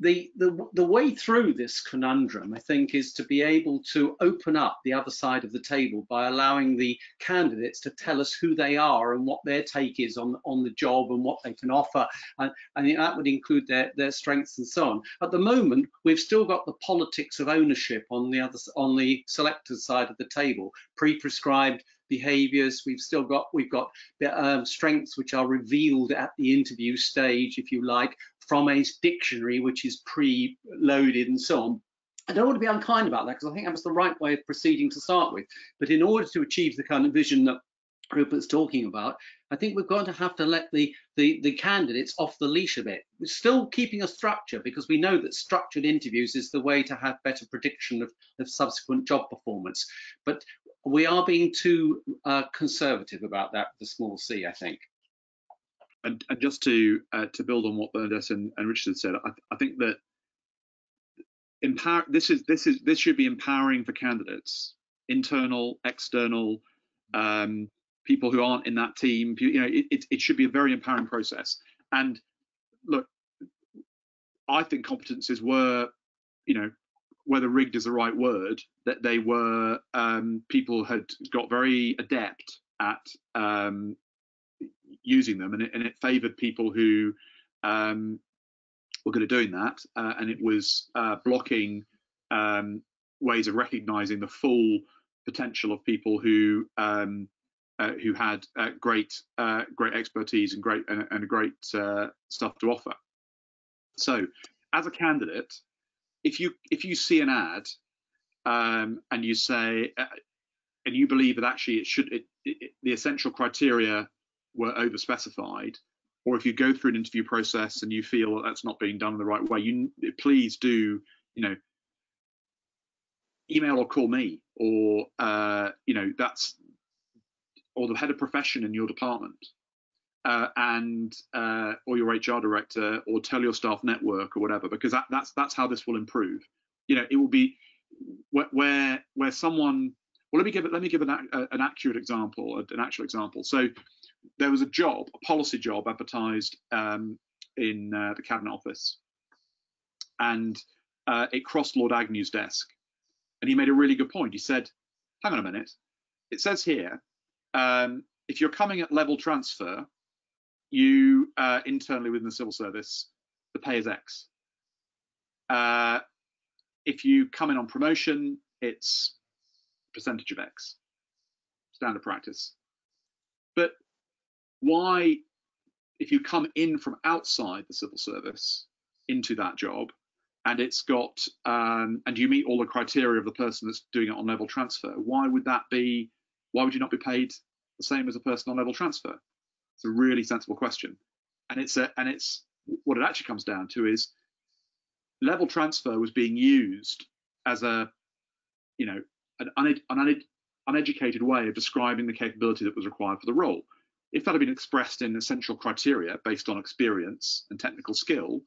the, the, the way through this conundrum, I think, is to be able to open up the other side of the table by allowing the candidates to tell us who they are and what their take is on, on the job and what they can offer. And, and that would include their, their strengths and so on. At the moment, we've still got the politics of ownership on the other on the selectors side of the table, pre-prescribed behaviors we've still got we've got um, strengths which are revealed at the interview stage if you like from a dictionary which is pre-loaded and so on. I don't want to be unkind about that because I think that was the right way of proceeding to start with. But in order to achieve the kind of vision that Rupert's talking about, I think we're going to have to let the, the, the candidates off the leash a bit. We're still keeping a structure because we know that structured interviews is the way to have better prediction of, of subsequent job performance. But we are being too uh, conservative about that, the small c, I think and, and just to uh, to build on what Bernadette and, and Richard said, I, I think that empower this is this is this should be empowering for candidates, internal, external, um, people who aren't in that team. You know, it, it, it should be a very empowering process. And look, I think competences were, you know, whether rigged is the right word, that they were um, people had got very adept at um, using them, and it, and it favoured people who um, were good at doing that, uh, and it was uh, blocking um, ways of recognising the full potential of people who um, uh, who had uh, great uh, great expertise and great and, and great uh, stuff to offer. So, as a candidate, if you if you see an ad um, and you say and you believe that actually it should it, it, the essential criteria were over specified or if you go through an interview process and you feel that that's not being done in the right way you please do you know email or call me or uh, you know that's or the head of profession in your department uh, and uh, or your HR director or tell your staff network or whatever because that, that's that's how this will improve. You know it will be where where someone well let me give it let me give an, an accurate example an actual example. So there was a job, a policy job advertised um, in uh, the Cabinet Office, and uh, it crossed Lord Agnew's desk. And he made a really good point. He said, hang on a minute, it says here um, if you're coming at level transfer, you uh, internally within the civil service, the pay is X. Uh, if you come in on promotion, it's percentage of X, standard practice. Why, if you come in from outside the civil service into that job, and it's got, um, and you meet all the criteria of the person that's doing it on level transfer, why would that be, why would you not be paid the same as a person on level transfer? It's a really sensible question. And it's a, and it's what it actually comes down to is level transfer was being used as a, you know, an, uned, an uned, uneducated way of describing the capability that was required for the role. If that had been expressed in essential criteria based on experience and technical skill,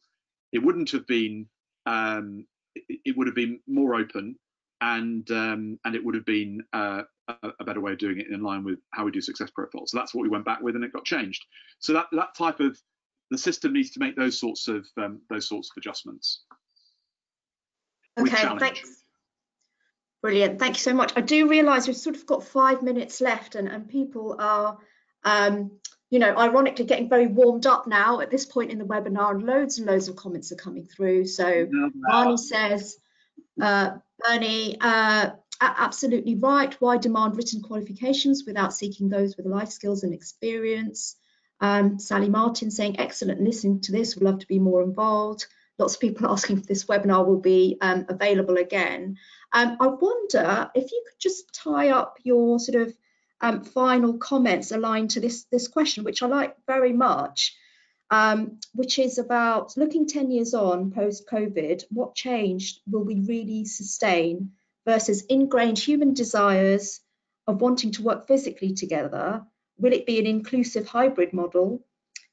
it wouldn't have been. Um, it, it, would have been more open, and um, and it would have been uh, a, a, better way of doing it in line with how we do success profiles. So that's what we went back with, and it got changed. So that that type of the system needs to make those sorts of um, those sorts of adjustments. Okay, thanks. Brilliant, thank you so much. I do realise we've sort of got five minutes left, and and people are. Um, you know, ironically getting very warmed up now at this point in the webinar and loads and loads of comments are coming through. So Barney says, uh, Bernie, uh, absolutely right. Why demand written qualifications without seeking those with life skills and experience? Um, Sally Martin saying, excellent, listening to this, would love to be more involved. Lots of people asking if this webinar will be um, available again. Um, I wonder if you could just tie up your sort of um, final comments aligned to this, this question, which I like very much, um, which is about looking 10 years on post-COVID, what change will we really sustain versus ingrained human desires of wanting to work physically together? Will it be an inclusive hybrid model?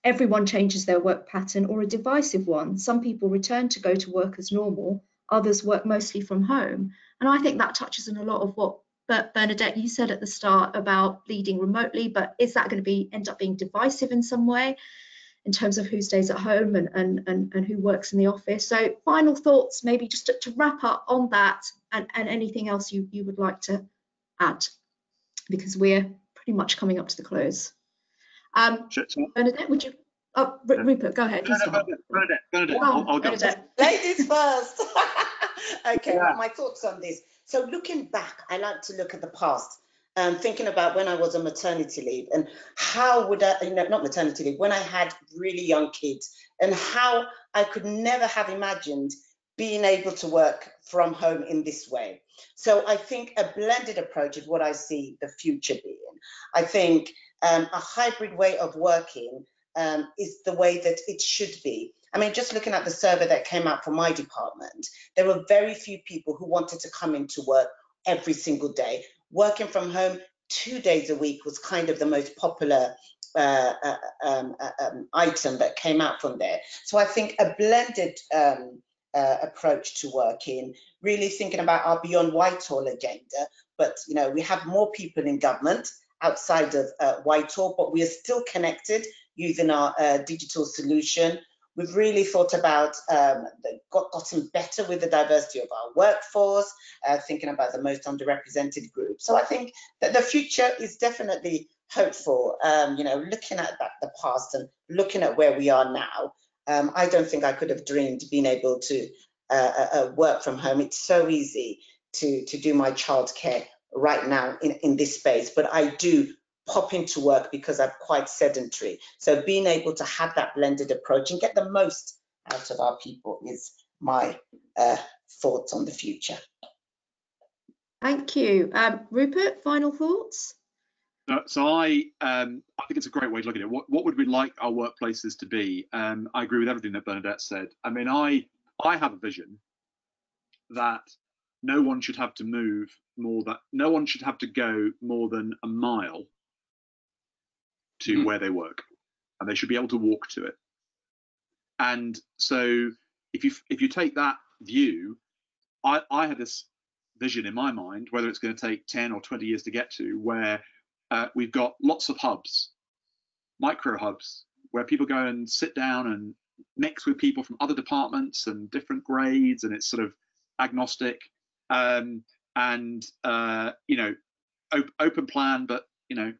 Everyone changes their work pattern or a divisive one. Some people return to go to work as normal, others work mostly from home. And I think that touches on a lot of what but Bernadette, you said at the start about leading remotely, but is that going to be end up being divisive in some way in terms of who stays at home and, and, and, and who works in the office? So final thoughts, maybe just to, to wrap up on that and, and anything else you, you would like to add, because we're pretty much coming up to the close. Um, Bernadette, would you? Oh, Rupert, go ahead. No, no, Bernadette, Bernadette, Bernadette, I'll, I'll Bernadette. Ladies first. okay, yeah. my thoughts on this. So looking back, I like to look at the past and thinking about when I was on maternity leave and how would I, you know, not maternity leave, when I had really young kids and how I could never have imagined being able to work from home in this way. So I think a blended approach is what I see the future being. I think um, a hybrid way of working um, is the way that it should be. I mean, just looking at the survey that came out for my department, there were very few people who wanted to come into work every single day. Working from home two days a week was kind of the most popular uh, uh, um, uh, um, item that came out from there. So I think a blended um, uh, approach to working, really thinking about our Beyond Whitehall agenda. But you know, we have more people in government outside of uh, Whitehall, but we are still connected using our digital solution. We've really thought about, um, got, gotten better with the diversity of our workforce, uh, thinking about the most underrepresented groups. So I think that the future is definitely hopeful. Um, you know, looking at that, the past and looking at where we are now, um, I don't think I could have dreamed being able to uh, uh, uh work from home. It's so easy to, to do my childcare right now in, in this space, but I do pop into work because I'm quite sedentary. So being able to have that blended approach and get the most out of our people is my uh, thoughts on the future. Thank you. Um, Rupert, final thoughts? Uh, so I, um, I think it's a great way to look at it. What, what would we like our workplaces to be? Um, I agree with everything that Bernadette said. I mean, I, I have a vision that no one should have to move more that no one should have to go more than a mile to mm. where they work, and they should be able to walk to it. And so, if you if you take that view, I, I had this vision in my mind, whether it's going to take 10 or 20 years to get to, where uh, we've got lots of hubs, micro hubs, where people go and sit down and mix with people from other departments and different grades, and it's sort of agnostic. Um, and uh, you know, op open plan, but you know,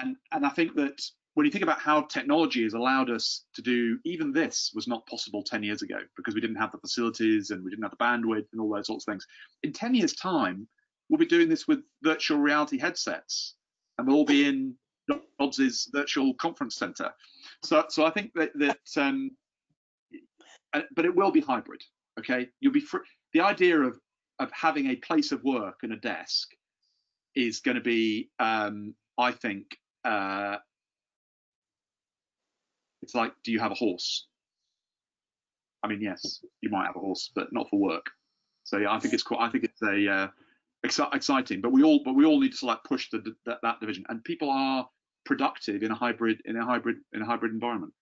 and and I think that when you think about how technology has allowed us to do even this was not possible 10 years ago because we didn't have the facilities and we didn't have the bandwidth and all those sorts of things. In 10 years' time, we'll be doing this with virtual reality headsets and we'll all be in Dods's virtual conference center. So, so I think that, that um, but it will be hybrid. Okay, you'll be free. The idea of of having a place of work and a desk is going to be, um, I think, uh, it's like, do you have a horse? I mean, yes, you might have a horse, but not for work. So yeah, I think it's quite. I think it's a uh, exci exciting, but we all but we all need to like push the, that, that division, and people are productive in a hybrid in a hybrid in a hybrid environment.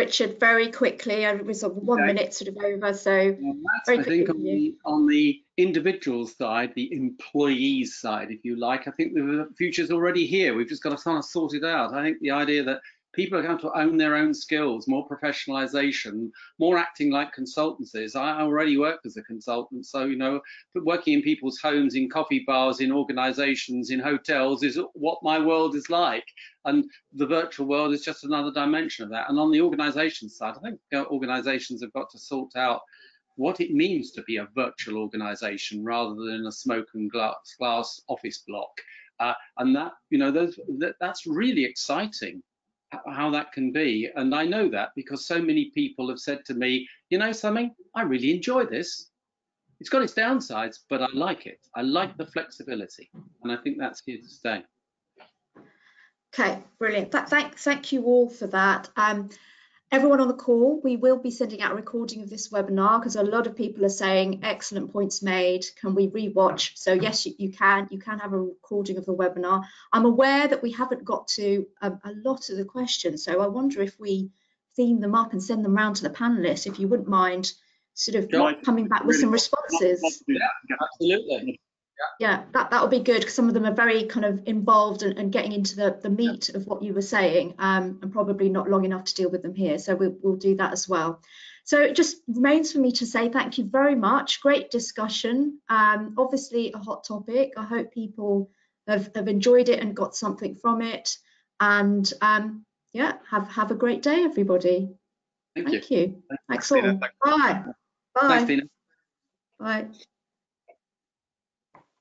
Richard, very quickly, I was one okay. minute sort of over, so well, I think on the, on the individual side, the employees side, if you like, I think the future's already here. We've just got to kind of sort it out. I think the idea that people are going to own their own skills, more professionalization, more acting like consultancies. I already work as a consultant, so you know, working in people's homes, in coffee bars, in organizations, in hotels is what my world is like. And the virtual world is just another dimension of that. And on the organization side, I think organizations have got to sort out what it means to be a virtual organization rather than a smoke and glass, glass office block. Uh, and that, you know, those, that, that's really exciting how that can be. And I know that because so many people have said to me, you know something, I really enjoy this. It's got its downsides, but I like it. I like the flexibility. And I think that's here to stay. Okay, brilliant. Th thank, thank you all for that. Um, everyone on the call, we will be sending out a recording of this webinar because a lot of people are saying excellent points made. Can we rewatch? So yes, you, you can. You can have a recording of the webinar. I'm aware that we haven't got to a, a lot of the questions, so I wonder if we theme them up and send them round to the panelists. If you wouldn't mind, sort of yeah, coming back with some responses. Yeah, absolutely yeah that that would be good because some of them are very kind of involved and, and getting into the the meat of what you were saying um, and probably not long enough to deal with them here so we'll, we'll do that as well. So it just remains for me to say thank you very much great discussion um, obviously a hot topic i hope people have, have enjoyed it and got something from it and um, yeah have have a great day everybody. Thank, thank you. you, thanks, thanks all. Bye. Bye. Thanks, bye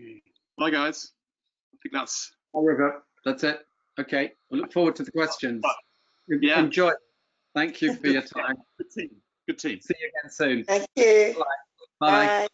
Okay. Bye, guys. I think that's. I'll revert. That's it. Okay. We look forward to the questions. Yeah. Enjoy. Thank you for your time. Good team. Good team. See you again soon. Thank you. Bye. Bye. Bye.